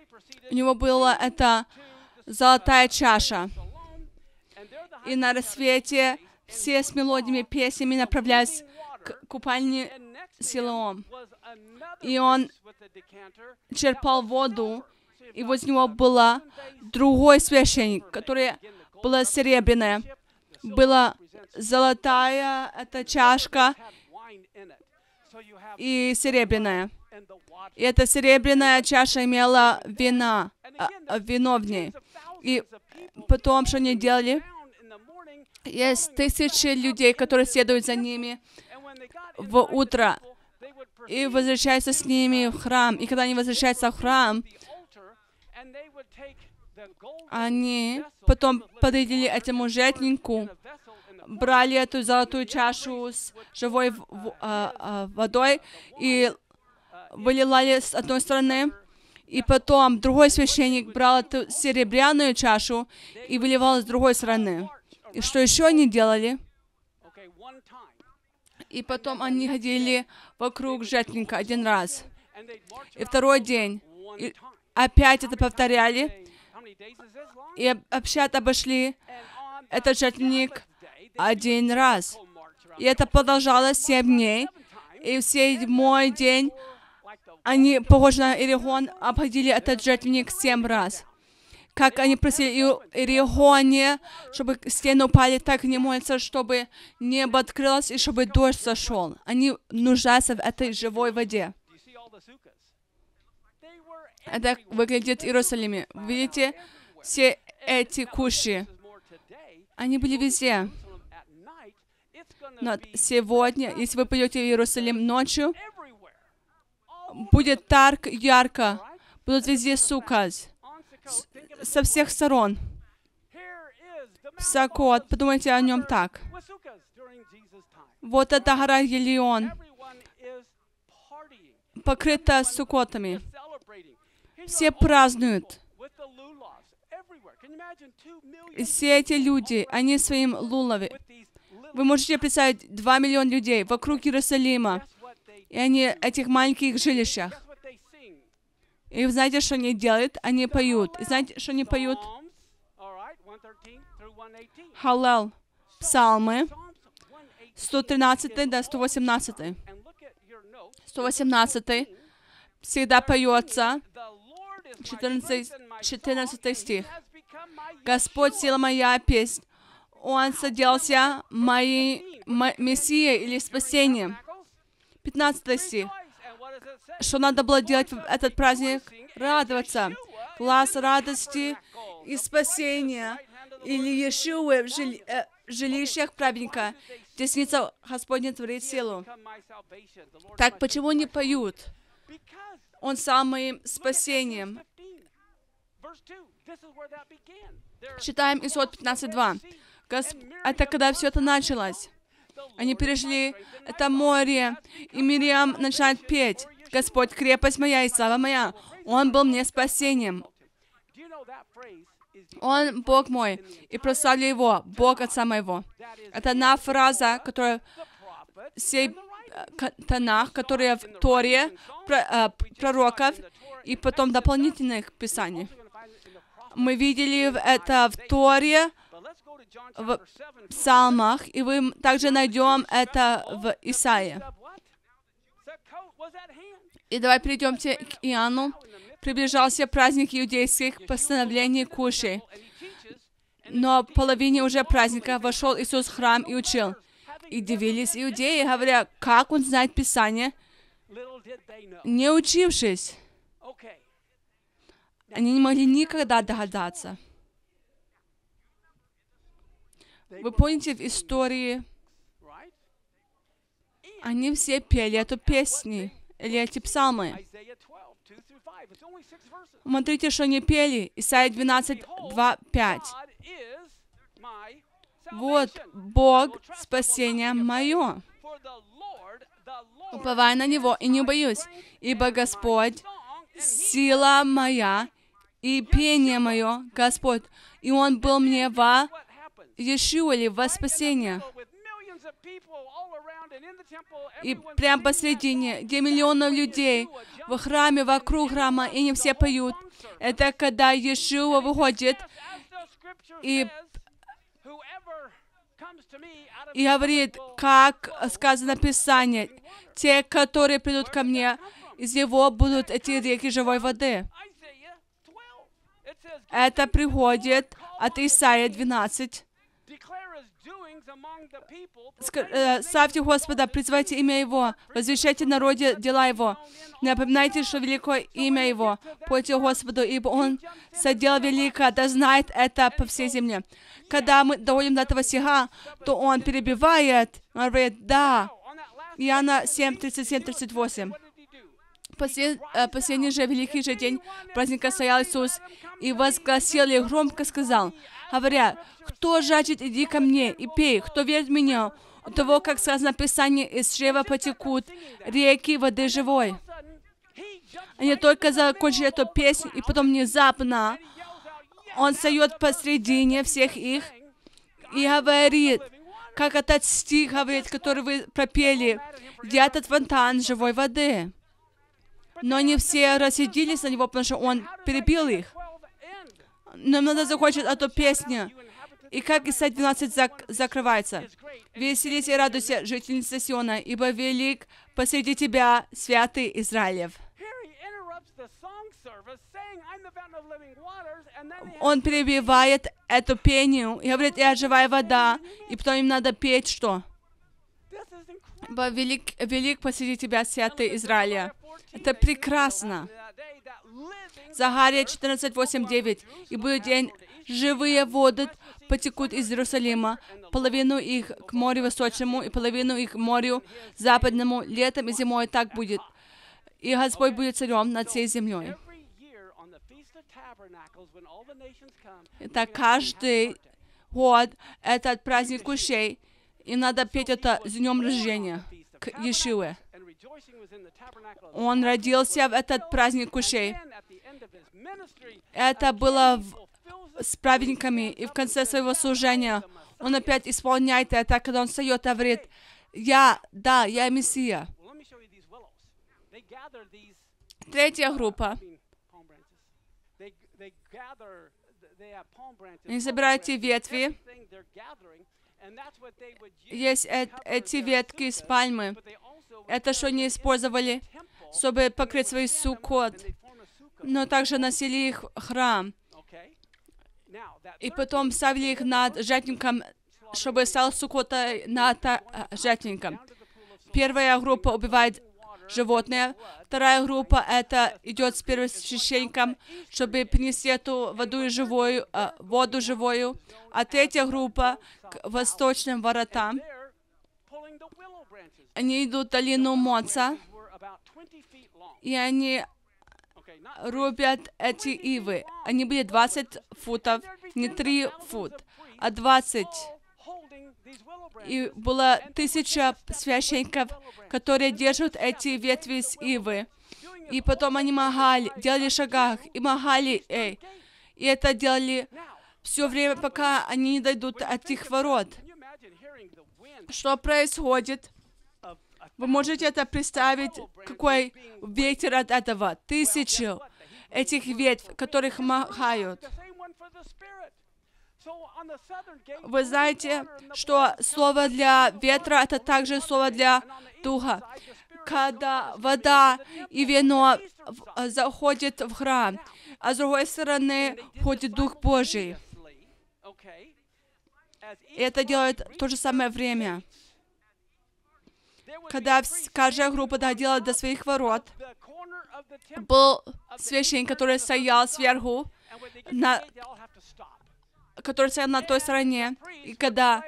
proceeded У него была эта золотая чаша. И на рассвете все с мелодиями, песнями направлялись к купальне Силоом. И он черпал воду, и возле него была другой священник, который была серебряная. Была золотая эта чашка и серебряная. И эта серебряная чаша имела вина, а, а, вино в ней. И потом, что они делали, есть тысячи людей, которые следуют за ними в утро и возвращаются с ними в храм. И когда они возвращаются в храм, они потом подойдели этому жертвеннику, брали эту золотую чашу с живой а, а, водой и выливали с одной стороны, и потом другой священник брал эту серебряную чашу и выливал с другой стороны. И что еще они делали? И потом они ходили вокруг жертвенника один раз. И второй день. И опять это повторяли. И опять обошли этот жертвенник один раз. И это продолжалось семь дней. И в седьмой день они, похоже на Иерихон, обходили этот жертвенник семь раз. Как они просили Иерихоне, чтобы стены упали, так они молятся, чтобы небо открылось и чтобы дождь сошел. Они нуждаются в этой живой воде. Это выглядит в Иерусалиме. Видите, все эти today. они были везде. Но сегодня, если вы пойдете в Иерусалим ночью, будет так ярко, будут везде суказ, On Sukkot, think of it со всех сторон. Сакот, подумайте о нем так. Вот эта гора partying, покрыта сукотами. Все празднуют. И все эти люди, они своим лулами. Вы можете представить 2 миллиона людей вокруг Иерусалима, и они в этих маленьких жилищах. И знаете, что они делают? Они поют. И знаете, что они поют? Psalms, all right, 113 through 118. Халел, псалмы, Psalms 118. 113 до 118. And look at your notes. 118 всегда поется, The Lord is my 14, strength and my 14 song, and стих. Господь, сила моя, песнь. Он соделся моей м- мессией или спасением. Tabernacles, 15 стих. Что надо было делать в этот праздник? Радоваться. Глаз радости и спасения. Или Иешуы в жили- э, жилищах праведника. Десница Господня творит силу. Так почему не поют? Он at спасением. Exodus 15, verse 2. This is where that began. There Читаем Исход 15.2. Гос- Это когда все это началось. Они перешли это море, и Мириам начинает петь. Господь, крепость моя и слава моя. Он был мне спасением. Он Бог мой. И прославлю Его, Бог Отца моего. Это одна фраза, которая writer. э, Танах, которые в Торе, э, пророков, и потом дополнительных писаний. Мы видели это в Торе, в chapter 7. Псалмах, и вы также найдем это в Исаии. И давай перейдемте к Иоанну. Приближался праздник иудейских постановлений Куши. Но половине уже праздника вошел Иисус в храм и учил. И дивились иудеи, говоря, как он знает Писание, не учившись. Они не могли никогда догадаться. Вы помните в истории, они все пели эту песню, или эти псалмы. Isaiah 12, 2 through 5. It's only six verses. Смотрите, что они пели. Исайя 12, 2, 5. God is my Вот Бог спасение мое. Уповай на Него и не боюсь, ибо Господь сила моя и пение мое, Господь, и Он был мне во Иешуа или во спасение. И прям посредине, где миллионов людей в храме, вокруг храма, и не все поют. Это когда Иешуа выходит и, и говорит, как сказано в Писании, те, которые придут ко мне, из его будут эти реки живой воды. Это приходит от Исаия 12. Ска- э, Славьте Господа, призывайте имя Его, возвещайте народе дела Его. Напоминайте, что великое имя Его. Пойте Господу, ибо Он соделал великое, да знает это по всей земле. Когда мы доходим до этого стиха, то Он перебивает, он говорит, да, Иоанна 7, 37, 38. После, э, последний же великий же день праздника стоял Иисус и возгласил и громко сказал, говоря, кто жаждет, иди ко мне и пей, кто верит в меня, у того, как сказано в Писании, из чрева потекут реки воды живой. Они только закончили эту песню, и потом внезапно он встает посредине всех их и говорит, как этот стих говорит, который вы пропели, где этот фонтан живой воды. Но не все рассердились на него, потому что он перебил их. Нам надо закончить эту песню. И как Исайя 12 зак- закрывается. «Веселись и радуйся, жительница Сиона, ибо велик посреди тебя святый Израилев». Он перебивает эту пению и говорит, я живая вода, и потом им надо петь что? Ибо велик, велик посреди тебя святый Израиля. Это прекрасно. Загария 14, 8, 9. «И будет день, живые воды потекут из Иерусалима, половину их к морю восточному и половину их к морю западному, летом и зимой так будет. И Господь будет царем над всей землей». Это каждый год этот праздник кущей, и надо петь это с днем рождения к Иешуе. Он родился в этот праздник кущей. Это было в- с праведниками, и в конце своего служения он опять исполняет это, когда он встает и говорит, я, да, я Мессия. Третья группа. Они собирают эти ветви. Есть э- эти ветки из пальмы. Это что они использовали, чтобы покрыть свой сукот, но также носили их храм. И потом ставили их над жертвенником, чтобы стал сукота над э, жертвенником. Первая группа убивает животное, вторая группа это идет с первосвященником, чтобы принести эту воду живую, э, воду живую, а третья группа к восточным воротам. Они идут в долину Моца, и они рубят эти ивы. Они были 20 футов, не 3 фут, а 20. И было тысяча священников, которые держат эти ветви с ивы. И потом они махали, делали шагах, и махали, эй. И это делали все время, пока они не дойдут от этих ворот. Что происходит? Вы можете это представить, какой ветер от этого? Тысячи этих ветвь, которых махают. Вы знаете, что слово для ветра — это также слово для духа. Когда вода и вино заходит в храм, а с другой стороны входит Дух Божий. И это делает то же самое время. Когда каждая группа доходила до своих ворот, был священник, который стоял сверху, на, который стоял на той стороне, и когда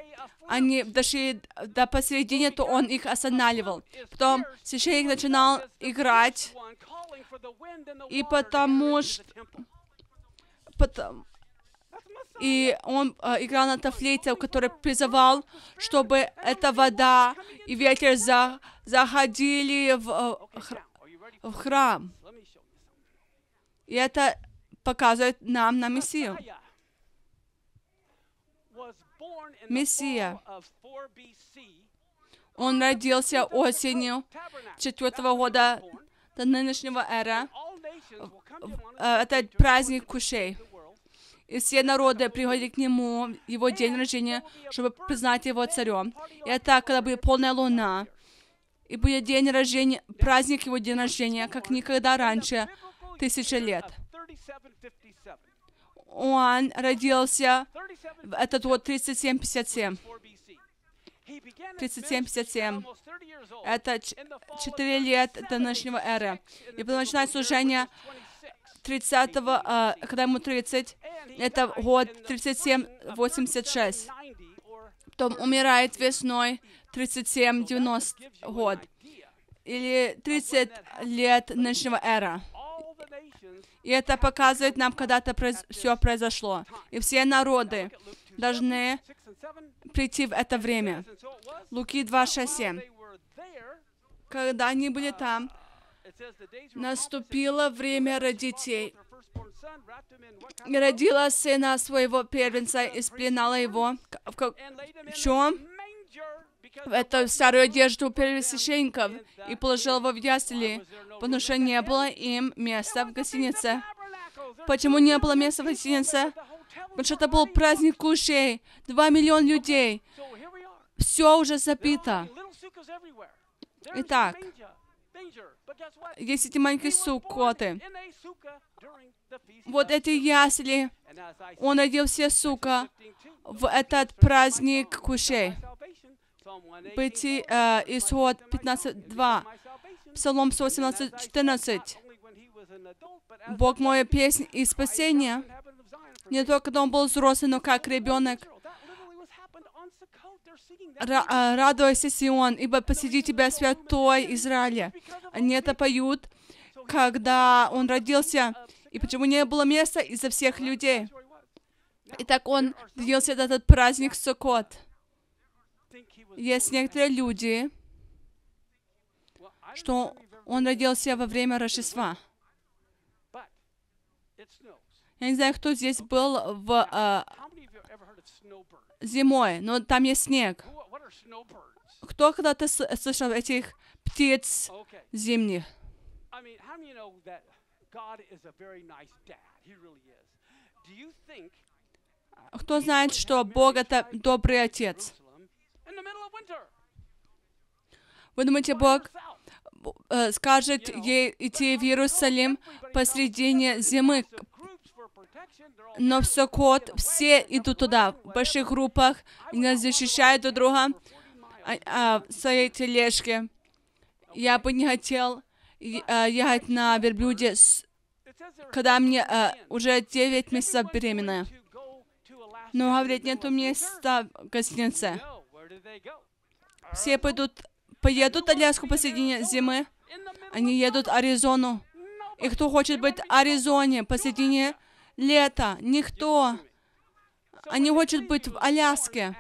они дошли до посередине, то он их останавливал. Потом священник начинал играть, и потому что... Потом, и он э, играл на тафлейте, который призывал, чтобы эта вода и ветер за, заходили в, э, в храм. И это показывает нам на Мессию. Мессия. fall of 4 BC. Он родился осенью четвертого года до нынешнего эра. Э, Это праздник кушей. И все народы приходят к нему, его день рождения, чтобы признать его царем. И это когда будет полная луна. И будет день рождения, праздник его день рождения, как никогда раньше, тысяча лет. Of 3757. Он родился 37 в этот год 3757. 4 BC. He began his 3757. ministry at almost 30 years old. Это ч- In the fall of 4 лет до 37, нынешнего эры. 86 in И потом начинает служение which is 26. 30 а, когда ему 30, And he это год in the 37, spring of 86. 3790, or Потом умирает весной 37, 90 gives you an год. idea. Или 30 лет нынешнего эра. И это показывает нам, когда это все произошло. И все народы look at Luke 2, должны 6 and 7. прийти в это время. Луки 2, 6, While 7. they were there, Когда они были там, наступило время kind и родила сына своего первенца и спленала его в, чем? a manger because в эту старую одежду первосвященников и положил его в ясли, потому что не было им места в гостинице. Почему не было места в гостинице? Потому что это был праздник кушей. Два миллиона людей. Все уже забито. Итак, есть эти маленькие сукоты. Вот эти ясли. Он родил все сука в этот праздник кушей. Бытие, э, Исход 15.2. Псалом 118, 14. Бог мой песнь и спасение. Не только когда он был взрослый, но как ребенок. Ра- радуйся, Сион, ибо посреди тебя святой Израиля. Они это поют, когда он родился. И почему не было места из-за всех людей. Итак, он родился этот праздник Суккот. Есть некоторые люди, что он родился во время Рождества. Я не знаю, кто здесь был в а, зимой, но там есть снег. Кто когда-то слышал этих птиц зимних? Think Кто знает, что Бог это добрый отец? Вы думаете, Бог э, скажет ей идти в Иерусалим посредине зимы, но в Суккот все идут туда, в больших группах, они защищают друг друга. а- а, в своей тележке. Я бы не хотел а, ехать на верблюде, когда мне а, уже 9 месяцев беременная. Но, говорит, нету места в гостинице. Все пойдут, поедут Аляску посредине зимы, они едут в Аризону. И кто хочет быть в Аризоне посредине лета? Никто. Они хотят быть в Аляске.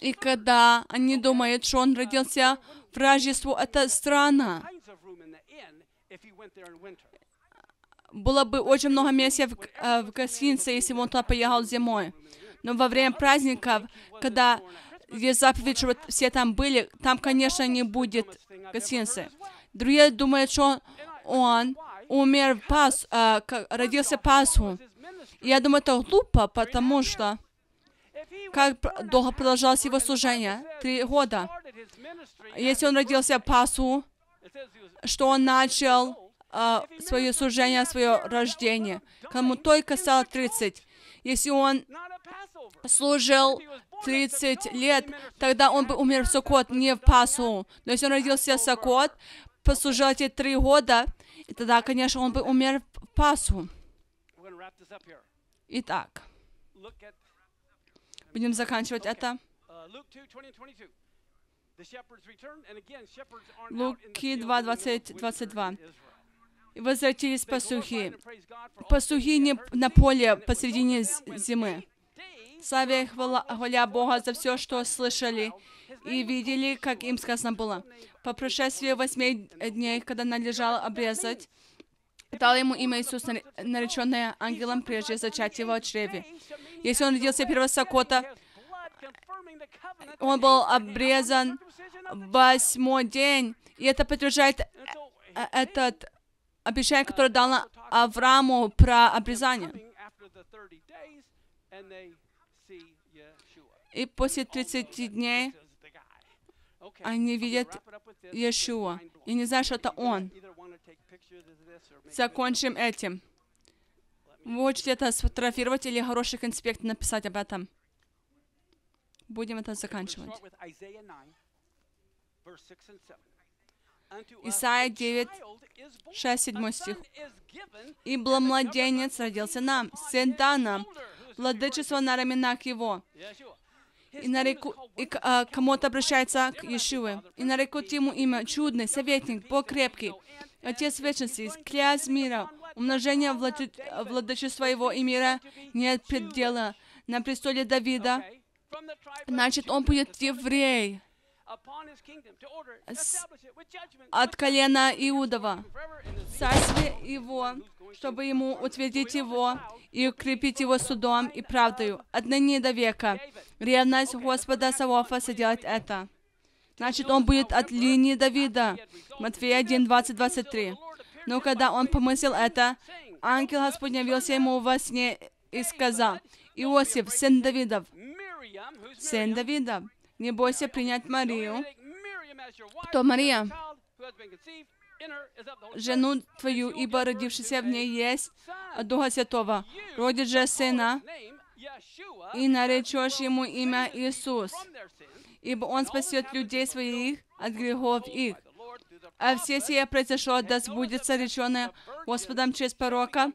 И когда они думают, что он родился в Рождество, это странно. Было бы очень много места в, э, в гостинице, если бы он туда поехал зимой. Но во время праздников, когда есть заповедь, чтобы все там были, там, конечно, не будет гостиницы. Другие думают, что он умер в Пас, э, родился Пасху. Я думаю, это глупо, потому что как долго продолжалось его служение? Три года. Если он родился was что он начал а, свое служение, свое рождение, кому только стало 30. Если он. Служил 30 лет, тогда он бы умер в Суккот, не в Пасху. Но если он родился в Суккот, послужил эти три года, и тогда, конечно, он бы умер в Пасху. Here. Итак, будем заканчивать это. uh, Luke 2, 20 and 22. The shepherds return, and again, shepherds aren't out in the Луки field 2, in the middle of 20, winter 22. in Israel. и возвратились пастухи. Пастухи не на поле посредине зимы. Славя и хвала, хваля Бога за все, что слышали и видели, как им сказано было. По прошествии восьми дней, когда належало обрезать, дал ему имя Иисус, нар- нареченное ангелом прежде зачатия его чреве. Если он родился первого сокота, он был обрезан восьмой день, и это подтверждает э, этот обещание, которое дал Аврааму про обрезание. И после 30 дней они видят Иешуа. И не знают, что это он. Закончим этим. Вы хотите это сфотографировать или хороший конспект написать об этом? Будем это заканчивать. Исайя 9, 6, 7 стих. «Ибо младенец родился нам, сын дан нам, владычество на раменах его». И, нареку, и а, кому-то обращается к Иешуе. «И нарекут ему имя чудный, советник, Бог крепкий, Отец вечности, князь мира, умножение влады- владычества его и мира нет предела на престоле Давида». Значит, он будет еврей от колена Иудова. Царствие его, чтобы ему утвердить его и укрепить его судом и правдою, отныне до века. Ревность Господа Савофа соделает это. Значит, он будет от линии Давида. Матфея 1, 20, 23. Но когда он помыслил это, ангел Господь явился ему во сне и сказал, Иосиф, сын Давидов, сын Давидов, не бойся принять Марию, Кто Мария? жену твою, ибо родившийся в ней есть Духа Святого. Родит же сына, и наречешь ему имя Иисус, ибо он спасет людей своих от грехов их. А все сие произошло, да сбудется реченное Господом через пророка,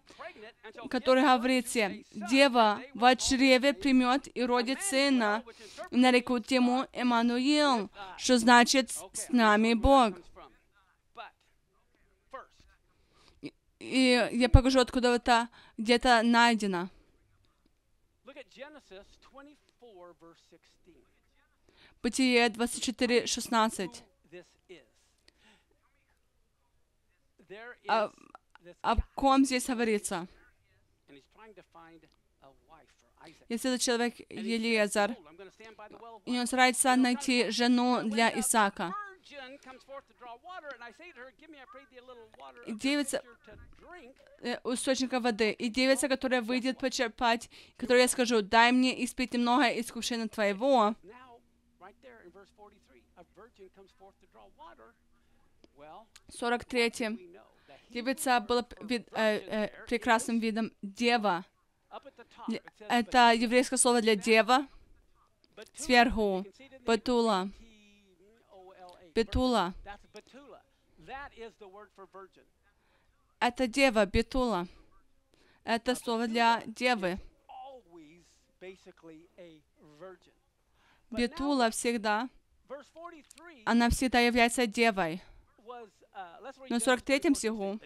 который говорит все, «Дева в чреве примет и родит сына, и нарекут ему Эммануил», что значит «с нами Бог». И я покажу, откуда это где-то найдено. Бытие 24, 16. А- О ком здесь говорится? Если этот человек Елиезер, и он старается найти жену для Исаака. Девица э, у источника воды, и девица, которая выйдет почерпать, которой я скажу, дай мне испить немного из кувшина твоего, сорок третьем. Девица была п- вид- э, э, прекрасным видом дева. Это еврейское слово для дева. Сверху. Батула. Бетула. Это дева, бетула. Это слово для девы. Бетула всегда, она всегда является девой. В 43 стиху,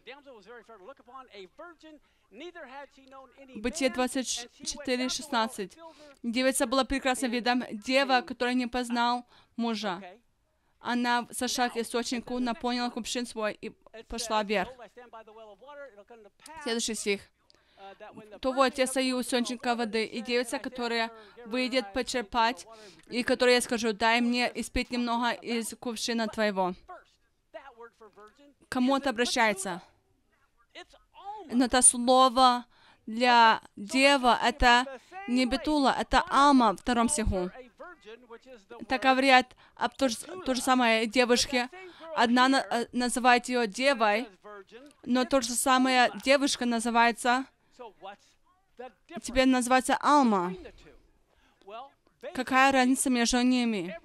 Бытие Бытие 24, 16. Девица была прекрасным видом, дева, которая не познал мужа. Она сошла к источнику, наполнила кувшин свой и пошла вверх. Следующий стих. То вот я стою воды, и девица, которая выйдет почерпать, и которой я скажу, дай мне испить немного из кувшина твоего. Кому это обращается? Но это слово для дева, это не бетула, это алма в втором стиху. Так говорят об то же, то же самое девушке. Одна на- э, называет ее девой, но то же самое девушка называется, теперь называется алма. Какая разница между ними?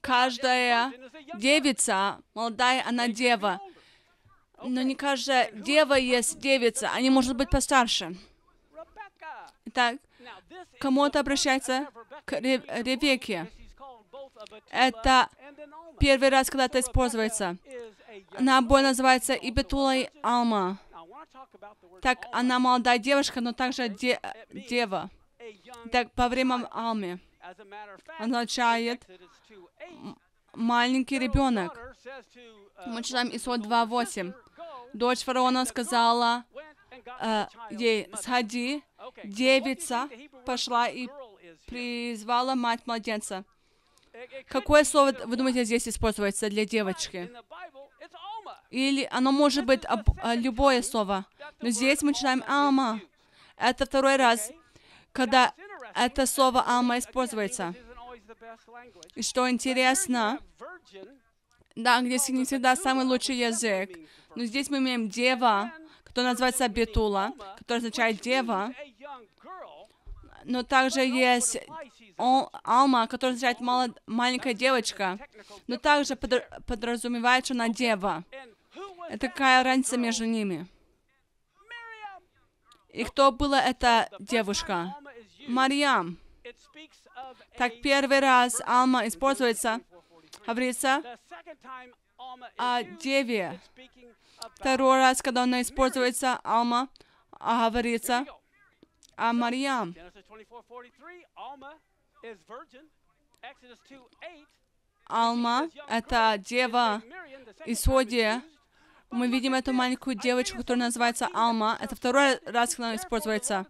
Каждая девица, молодая, она дева. Но не каждая дева есть девица, они могут быть постарше. Итак, кому это обращается? К Ре- Ревекке. Это первый раз, когда это используется. Она обои называется и Бетула, и Алма. Так, она молодая девушка, но также де- дева. Так, по время Алме Означает Exodus 2:8, маленький ребенок. uh, Мы читаем Исход older 2.8. sister, "Go, Дочь фараона сказала э, ей, mother." сходи, девица пошла и призвала мать младенца. Какое слово, вы думаете, здесь используется для девочки? Или оно может быть об- а, любое слово. Но здесь мы читаем «алма». Это второй раз, когда это слово «алма» используется. И что интересно, да, английский не всегда самый лучший язык, но здесь мы имеем «дева», которая называется «бетула», которая означает «дева», но также есть «алма», которая означает «мало- «маленькая девочка», но также подра- подразумевает, что она «дева». Это какая разница между ними? И кто была эта девушка? Марьям. Так первый раз Алма используется, говорится о деве. Второй раз, когда она используется, Алма, а говорится о Марьям. Genesis 24:43, Alma is virgin. Exodus 2:8, Алма — это дева. Miriam, мы видим эту маленькую девочку, которая называется Алма. Это второй раз, когда она используется.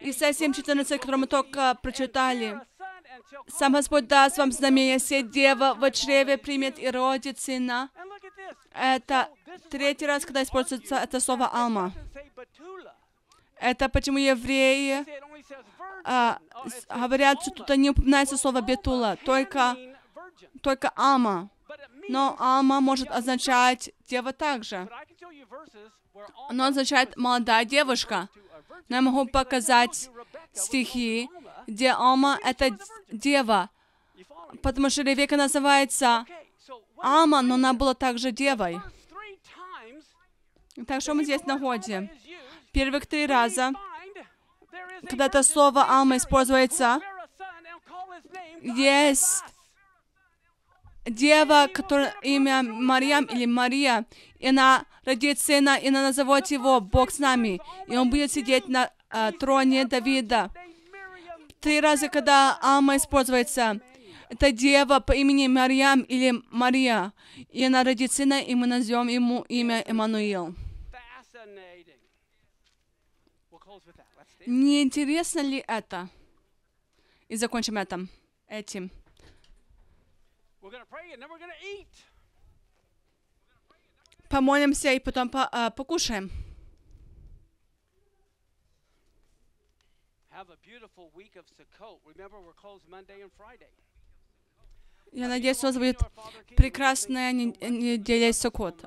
Исайя 7.14, который мы только прочитали. Сам Господь даст вам знамение, все дева в чреве примет и родит сына. Это третий раз, когда используется это слово «алма». Это почему евреи а, говорят, что тут не упоминается слово «бетула», только, только «алма». Но «алма» может означать «дева» также. Оно означает «молодая девушка». Но я могу показать стихи, где «алма» — это дева, потому что Ревека называется Алма, но она была также девой. Так что мы здесь находим? Первых три раза, когда это слово «алма» используется, есть дева, которая имя Марьям или Мария, и она родит сына, и она назовет его Бог с нами, и он будет сидеть на а, троне Давида. Три раза, когда Алма используется, это дева по имени Марьям или Мария, и она родит сына, и мы назовем ему имя Эммануил. Не интересно ли это? И закончим этим. этим. We're going to pray and then we're going to eat. Помолимся и потом по- а, покушаем. Я надеюсь, у вас будет прекрасная не- неделя Суккот.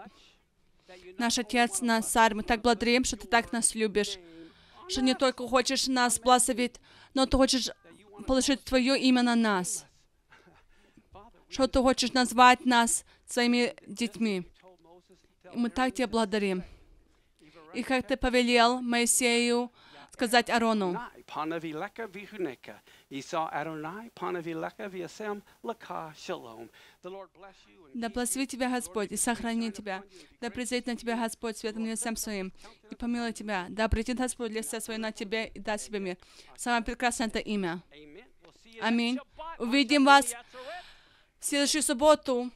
Наш Отец, наш Царь, мы так благодарим, что Ты так нас любишь, что не только хочешь нас благословить, но Ты хочешь положить Твое имя на нас, что Ты хочешь назвать нас своими детьми. И мы так Тебя благодарим. И как Ты повелел Моисею сказать Арону, Да благослови тебя Господь и сохрани тебя. Да призовет на тебя Господь светом лицем своим и помилуй тебя. Да обретет Господь лице свое на тебе и даст тебе мир. Самое прекрасное это имя. Аминь. Увидим вас at Sorette. в следующую субботу